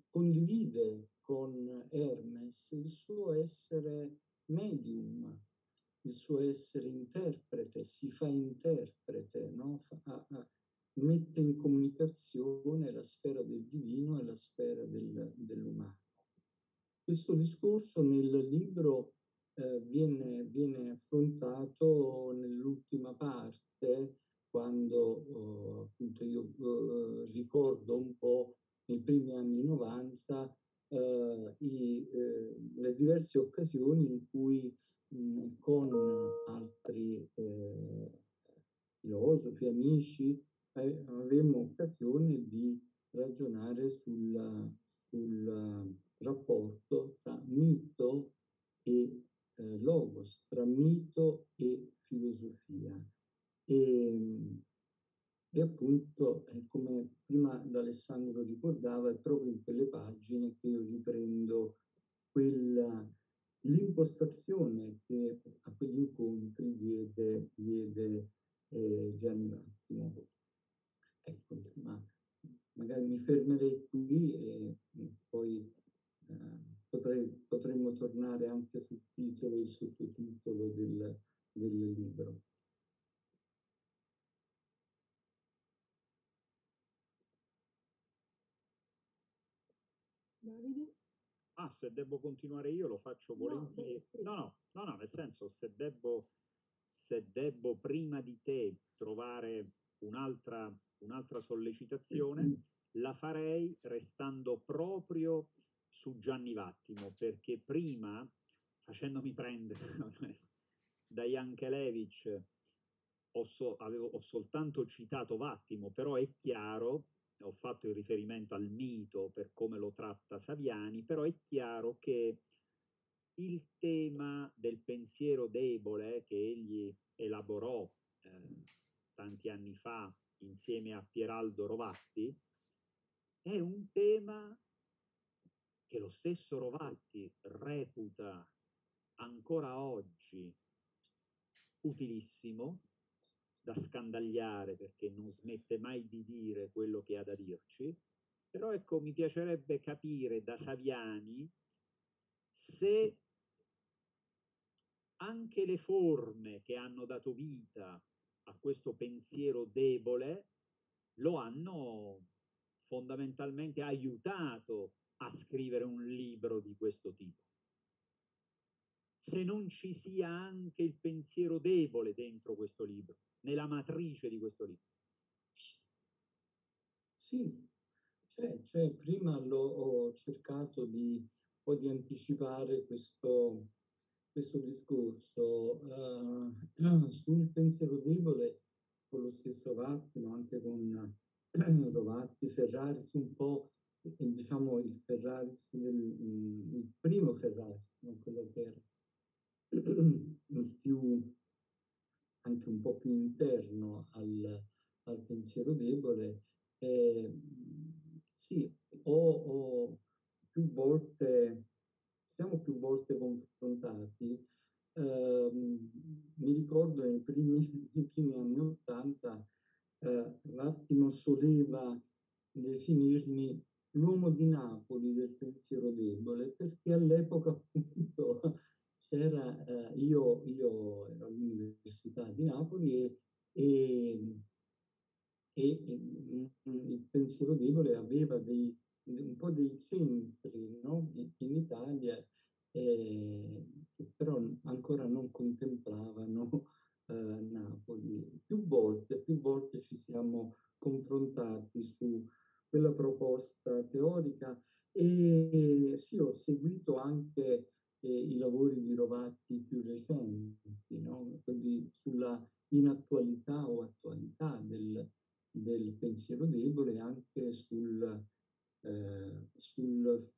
condivide con Hermes il suo essere medium, il suo essere interprete, si fa interprete, no? fa, a, mette in comunicazione la sfera del divino e la sfera del, dell'umano. Questo discorso nel libro eh, viene, viene affrontato nell'ultima parte quando uh, appunto io uh, ricordo un po' nei primi anni 90 uh, i, le diverse occasioni in cui mh, con altri filosofi, amici, eh, avevamo occasione di ragionare sul, sul rapporto tra mito e eh, logos, tra mito e filosofia. E, e appunto, eh, come prima Alessandro ricordava, è proprio in quelle pagine che io riprendo quella, l'impostazione che a quegli incontri cui diede, diede eh, Gianni Vattimo. Ecco, ma magari mi fermerei qui e poi eh, potrei, potremmo tornare anche sul titolo e il sottotitolo del, del libro. Davide? Ah, se devo continuare io lo faccio volentieri. No, sì. no, no, no, no, nel senso, se devo, se devo prima di te trovare un'altra, un'altra sollecitazione, la farei restando proprio su Gianni Vattimo, perché prima, facendomi prendere da Jankelevich, ho, so, avevo, ho soltanto citato Vattimo, però è chiaro ho fatto il riferimento al mito per come lo tratta Saviani, però è chiaro che il tema del pensiero debole che egli elaborò eh, tanti anni fa insieme a Pieraldo Rovatti è un tema che lo stesso Rovatti reputa ancora oggi utilissimo da scandagliare perché non smette mai di dire quello che ha da dirci, però ecco mi piacerebbe capire da Saviani se anche le forme che hanno dato vita a questo pensiero debole lo hanno fondamentalmente aiutato a scrivere un libro di questo tipo. Se non ci sia anche il pensiero debole dentro questo libro nella matrice di questo libro. Sì, cioè, cioè prima l'ho, ho cercato di, un di anticipare questo, questo discorso uh, sul pensiero debole con lo stesso Vattimo, anche con Rovatti, Ferraris, un po' diciamo il Ferraris del, il primo Ferraris, non quello che era il più anche un po' più interno al, al pensiero debole, eh, sì, ho, ho, più volte, siamo più volte confrontati. Eh, mi ricordo nei primi, nei primi anni Ottanta, eh, l'attimo soleva definirmi l'uomo di Napoli del pensiero debole, perché all'epoca appunto c'era, eh, io, io, ero all'Università di Napoli e, e, e, e il pensiero debole aveva dei, un po' dei centri no? in Italia eh, però ancora non contemplavano eh, Napoli. Più volte, più volte ci siamo confrontati su quella proposta teorica e sì, ho seguito anche i lavori di Rovatti più recenti, no? quelli sulla inattualità o attualità del, del pensiero debole, anche sul, eh, sul,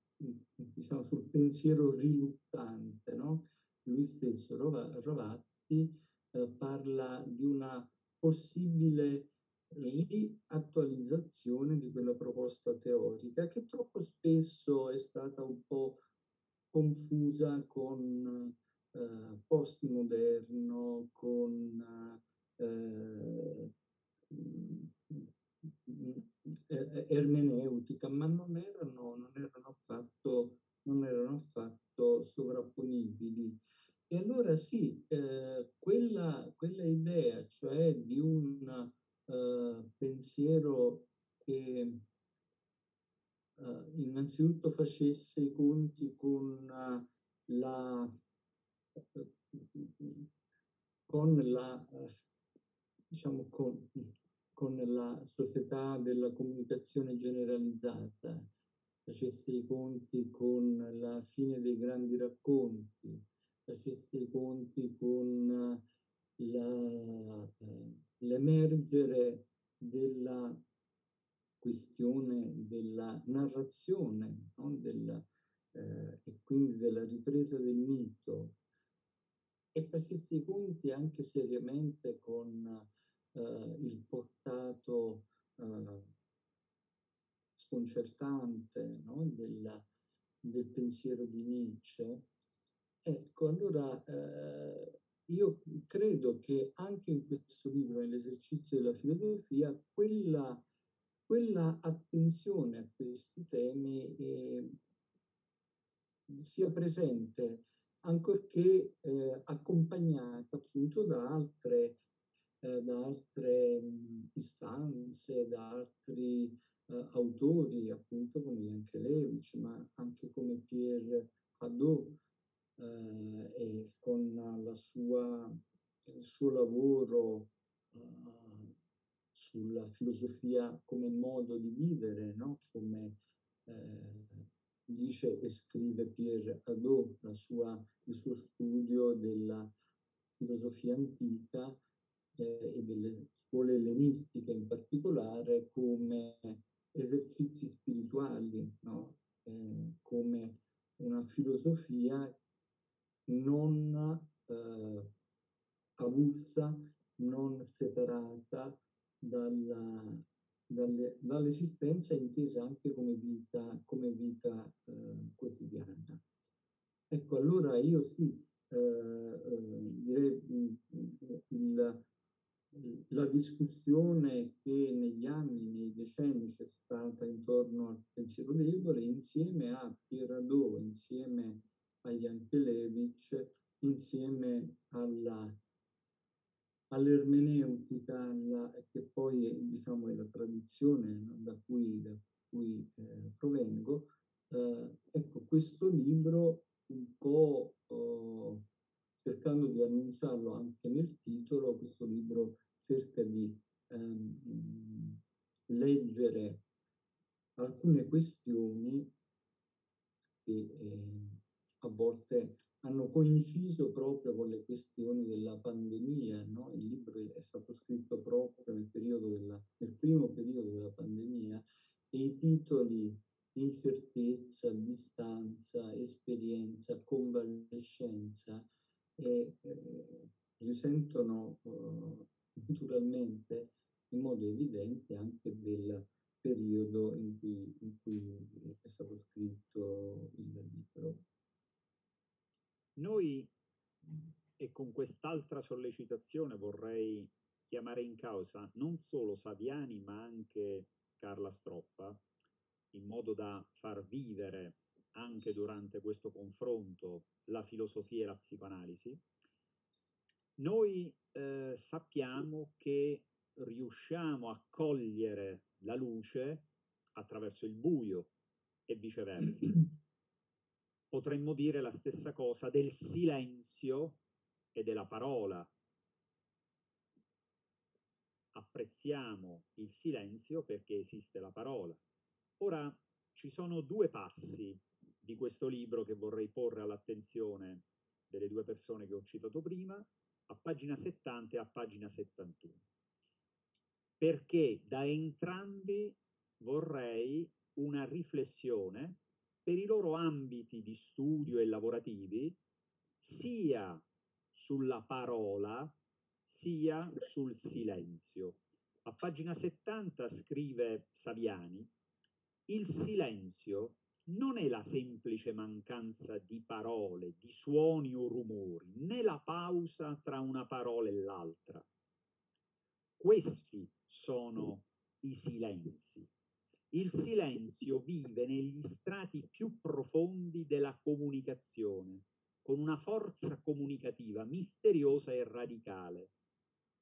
diciamo, sul pensiero riluttante. No? Lui stesso, Rovatti, eh, parla di una possibile riattualizzazione di quella proposta teorica che troppo spesso è stata un po' confusa con eh, postmoderno, con eh, eh, ermeneutica, ma non erano, non erano, affatto, non erano affatto sovrapponibili. E allora sì, eh, quella, quella, idea, cioè di un uh, pensiero che uh, innanzitutto facesse i conti con uh, la, con la, diciamo, con, con la società della comunicazione generalizzata, facesse i conti con la fine dei grandi racconti, facesse i conti con la, l'emergere della questione della narrazione no? della, eh, e quindi della ripresa del mito e facessi i conti anche seriamente con eh, il portato eh, sconcertante no? della, del pensiero di Nietzsche, ecco allora eh, io credo che anche in questo libro, nell'esercizio della filosofia, quella, quella attenzione a questi temi eh, sia presente, ancorché eh, accompagnata appunto da altre, eh, da altre istanze, da altri eh, autori, appunto come Jankelevich, ma anche come Pierre Hadot, eh, e con la sua, il suo lavoro uh, sulla filosofia come modo di vivere, no? come eh, dice e scrive Pierre Hadot, sua, il suo studio della filosofia antica eh, e delle scuole ellenistiche in particolare come esercizi spirituali, no? eh, come una filosofia non eh, avulsa, non separata dalla, dalle, dall'esistenza intesa anche come vita, come vita eh, quotidiana. Ecco, allora io sì, eh, eh direi il, la discussione che negli anni, nei decenni c'è stata intorno al pensiero debole, insieme a Pierradot, insieme a Jankelevich, insieme alla, all'ermeneutica, alla, che poi è, diciamo, è la tradizione da cui, da cui eh, provengo, eh, ecco, questo libro un po' oh, cercando di annunciarlo anche nel titolo, questo libro cerca di ehm, leggere alcune questioni che eh, a volte hanno coinciso proprio con le questioni della pandemia. No? Il libro è stato scritto proprio nel, della, nel primo periodo della pandemia e i titoli incertezza, distanza, esperienza, convalescenza eh, risentono eh, naturalmente in modo evidente anche del periodo in cui, in cui è stato scritto il libro. Noi, e con quest'altra sollecitazione vorrei chiamare in causa non solo Saviani ma anche Carla Stroppa, in modo da far vivere anche durante questo confronto la filosofia e la psicoanalisi, noi eh, sappiamo che riusciamo a cogliere la luce attraverso il buio e viceversa. Potremmo dire la stessa cosa del silenzio e della parola. Apprezziamo il silenzio perché esiste la parola. Ora, ci sono due passi di questo libro che vorrei porre all'attenzione delle due persone che ho citato prima, a pagina 70 e a pagina 71, perché da entrambi vorrei una riflessione per i loro ambiti di studio e lavorativi, sia sulla parola, sia sul silenzio. A pagina 70 scrive Saviani, il silenzio non è la semplice mancanza di parole, di suoni o rumori, né la pausa tra una parola e l'altra. Questi sono i silenzi. Il silenzio vive negli strati più profondi della comunicazione, con una forza comunicativa misteriosa e radicale.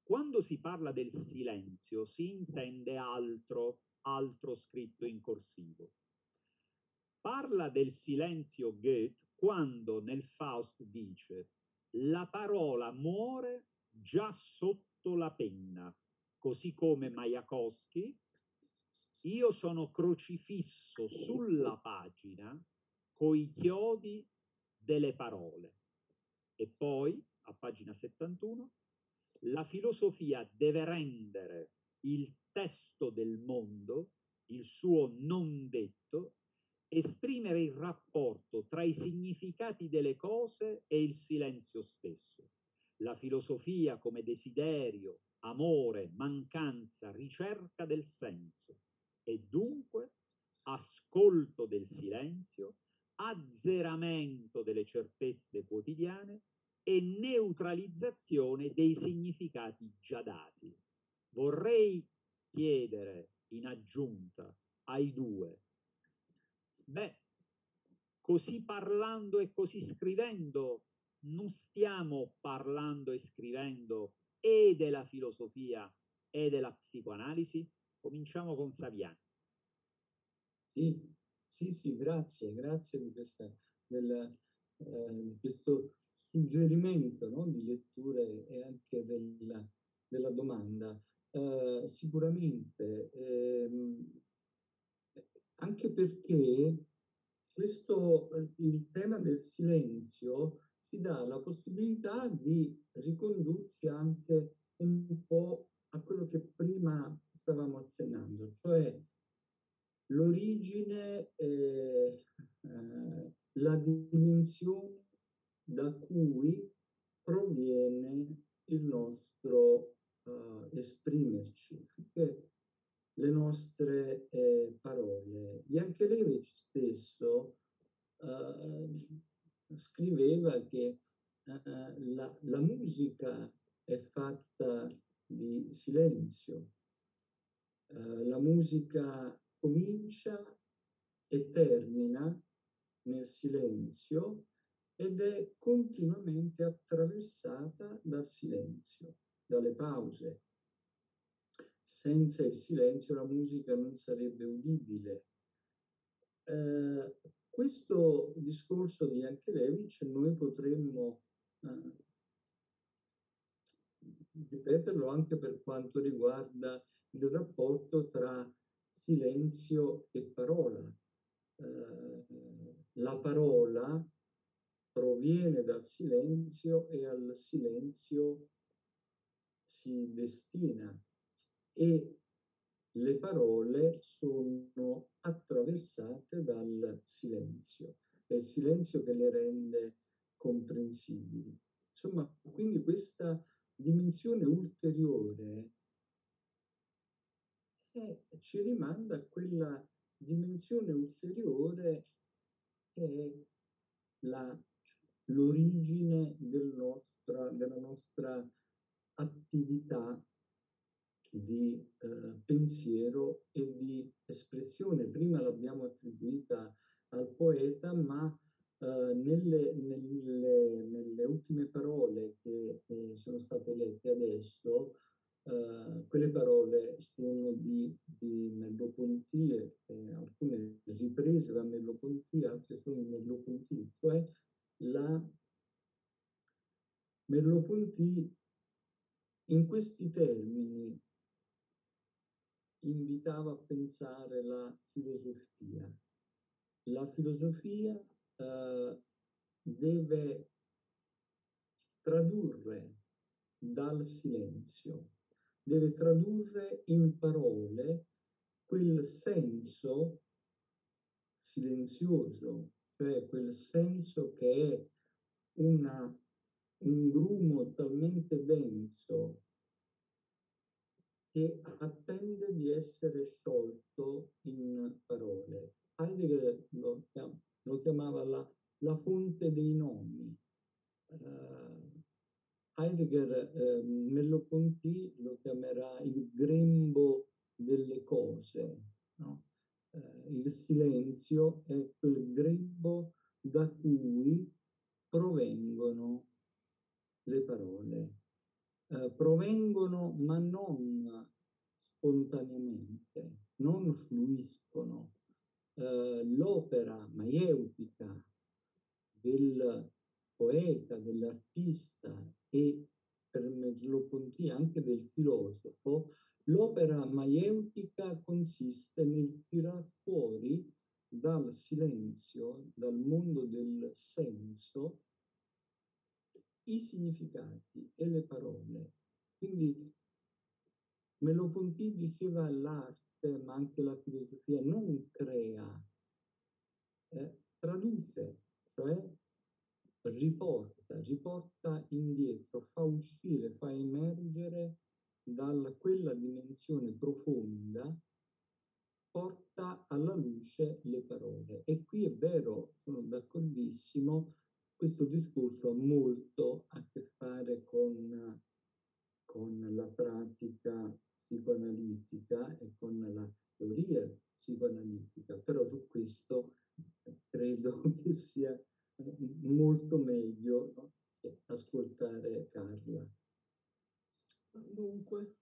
Quando si parla del silenzio si intende altro, altro scritto in corsivo Parla del silenzio Goethe quando nel Faust dice la parola muore già sotto la penna, così come Majakowski, io sono crocifisso sulla pagina coi chiodi delle parole. E poi, a pagina 71, la filosofia deve rendere il testo del mondo, il suo non detto, esprimere il rapporto tra i significati delle cose e il silenzio stesso. La filosofia come desiderio, amore, mancanza, ricerca del senso e dunque ascolto del silenzio, azzeramento delle certezze quotidiane e neutralizzazione dei significati già dati. Vorrei chiedere in aggiunta ai due, beh, così parlando e così scrivendo, non stiamo parlando e scrivendo e della filosofia e della psicoanalisi? Cominciamo con Saviani. Sì, sì, sì, grazie, grazie di, questa, del, eh, questo suggerimento no, di letture e anche della, della domanda. Eh, sicuramente, ehm, anche perché questo, il tema del silenzio ci dà la possibilità di ricondurci anche un po' a quello che prima stavamo accennando, cioè l'origine, eh, eh, la dimensione da cui proviene il nostro uh, esprimerci, anche le nostre eh, parole. Yankelevich stesso uh, scriveva che uh, la, la musica è fatta di silenzio, la musica comincia e termina nel silenzio ed è continuamente attraversata dal silenzio, dalle pause. Senza il silenzio la musica non sarebbe udibile. Eh, questo discorso di Yankelevich noi potremmo eh, ripeterlo anche per quanto riguarda il rapporto tra silenzio e parola. Eh, la parola proviene dal silenzio e al silenzio si destina e le parole sono attraversate dal silenzio, è il silenzio che le rende comprensibili. Insomma, quindi questa dimensione ulteriore eh, ci rimanda a quella dimensione ulteriore che è la, l'origine del nostra, della nostra attività di eh, pensiero e di espressione. Prima l'abbiamo attribuita al poeta, ma eh, nelle, nelle, nelle, ultime parole che eh, sono state lette adesso, eh, quelle parole sono di, di Merleau-Ponty, eh, alcune riprese da Merleau-Ponty, altre sono di Merleau-Ponty, cioè la Merleau-Ponty in questi termini invitava a pensare la filosofia. La filosofia eh, deve tradurre dal silenzio, deve tradurre in parole quel senso silenzioso, cioè quel senso che è una, un grumo talmente denso che attende di essere sciolto in parole. Heidegger lo, chiamava la, la, fonte dei nomi. Uh, Heidegger eh, Merleau-Ponty lo chiamerà il grembo delle cose. No? Eh, il silenzio è quel grembo da cui provengono le parole eh, provengono ma non spontaneamente, non fluiscono. Eh, l'opera maieutica del poeta, dell'artista e per Merleau-Ponty anche del filosofo, l'opera maieutica consiste nel tirar fuori dal silenzio, dal mondo del senso, i significati e le parole. Quindi Merleau-Ponty diceva l'arte, ma anche la filosofia, non crea, eh, traduce, cioè riporta, riporta indietro, fa uscire, fa emergere da quella dimensione profonda, porta alla luce le parole. E qui è vero, sono d'accordissimo, questo discorso ha molto a che fare con, con la pratica psicoanalitica e con la teoria psicoanalitica, però su questo credo che sia molto meglio no? ascoltare Carla. Dunque,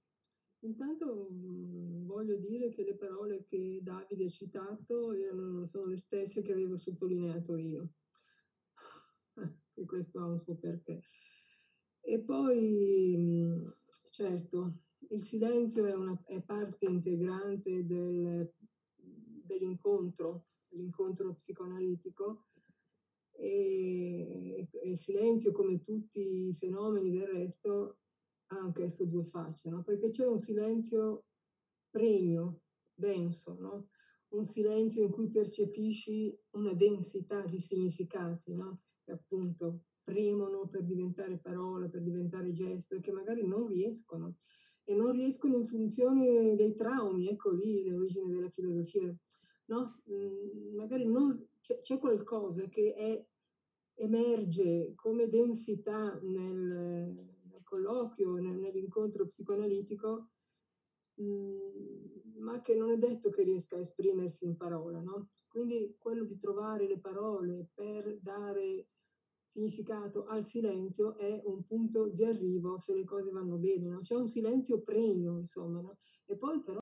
intanto mm, voglio dire che le parole che Davide ha citato erano, sono le stesse che avevo sottolineato io. e questo ha un suo perché. E poi, mm, certo, il silenzio è, una, è parte integrante del, dell'incontro, l'incontro psicoanalitico e, e il silenzio, come tutti i fenomeni del resto, ha anch'esso due facce, no? perché c'è un silenzio premio, denso, no? un silenzio in cui percepisci una densità di significati no? che appunto premono per diventare parola, per diventare gesto che magari non riescono e non riescono in funzione dei traumi, ecco lì l'origine della filosofia, no? Mm, magari non, c'è, c'è, qualcosa che è, emerge come densità nel, colloquio, nell'incontro psicoanalitico, mm, ma che non è detto che riesca a esprimersi in parola, no? Quindi quello di trovare le parole per dare significato al silenzio è un punto di arrivo se le cose vanno bene, no? C'è un silenzio premio, insomma, no? E poi però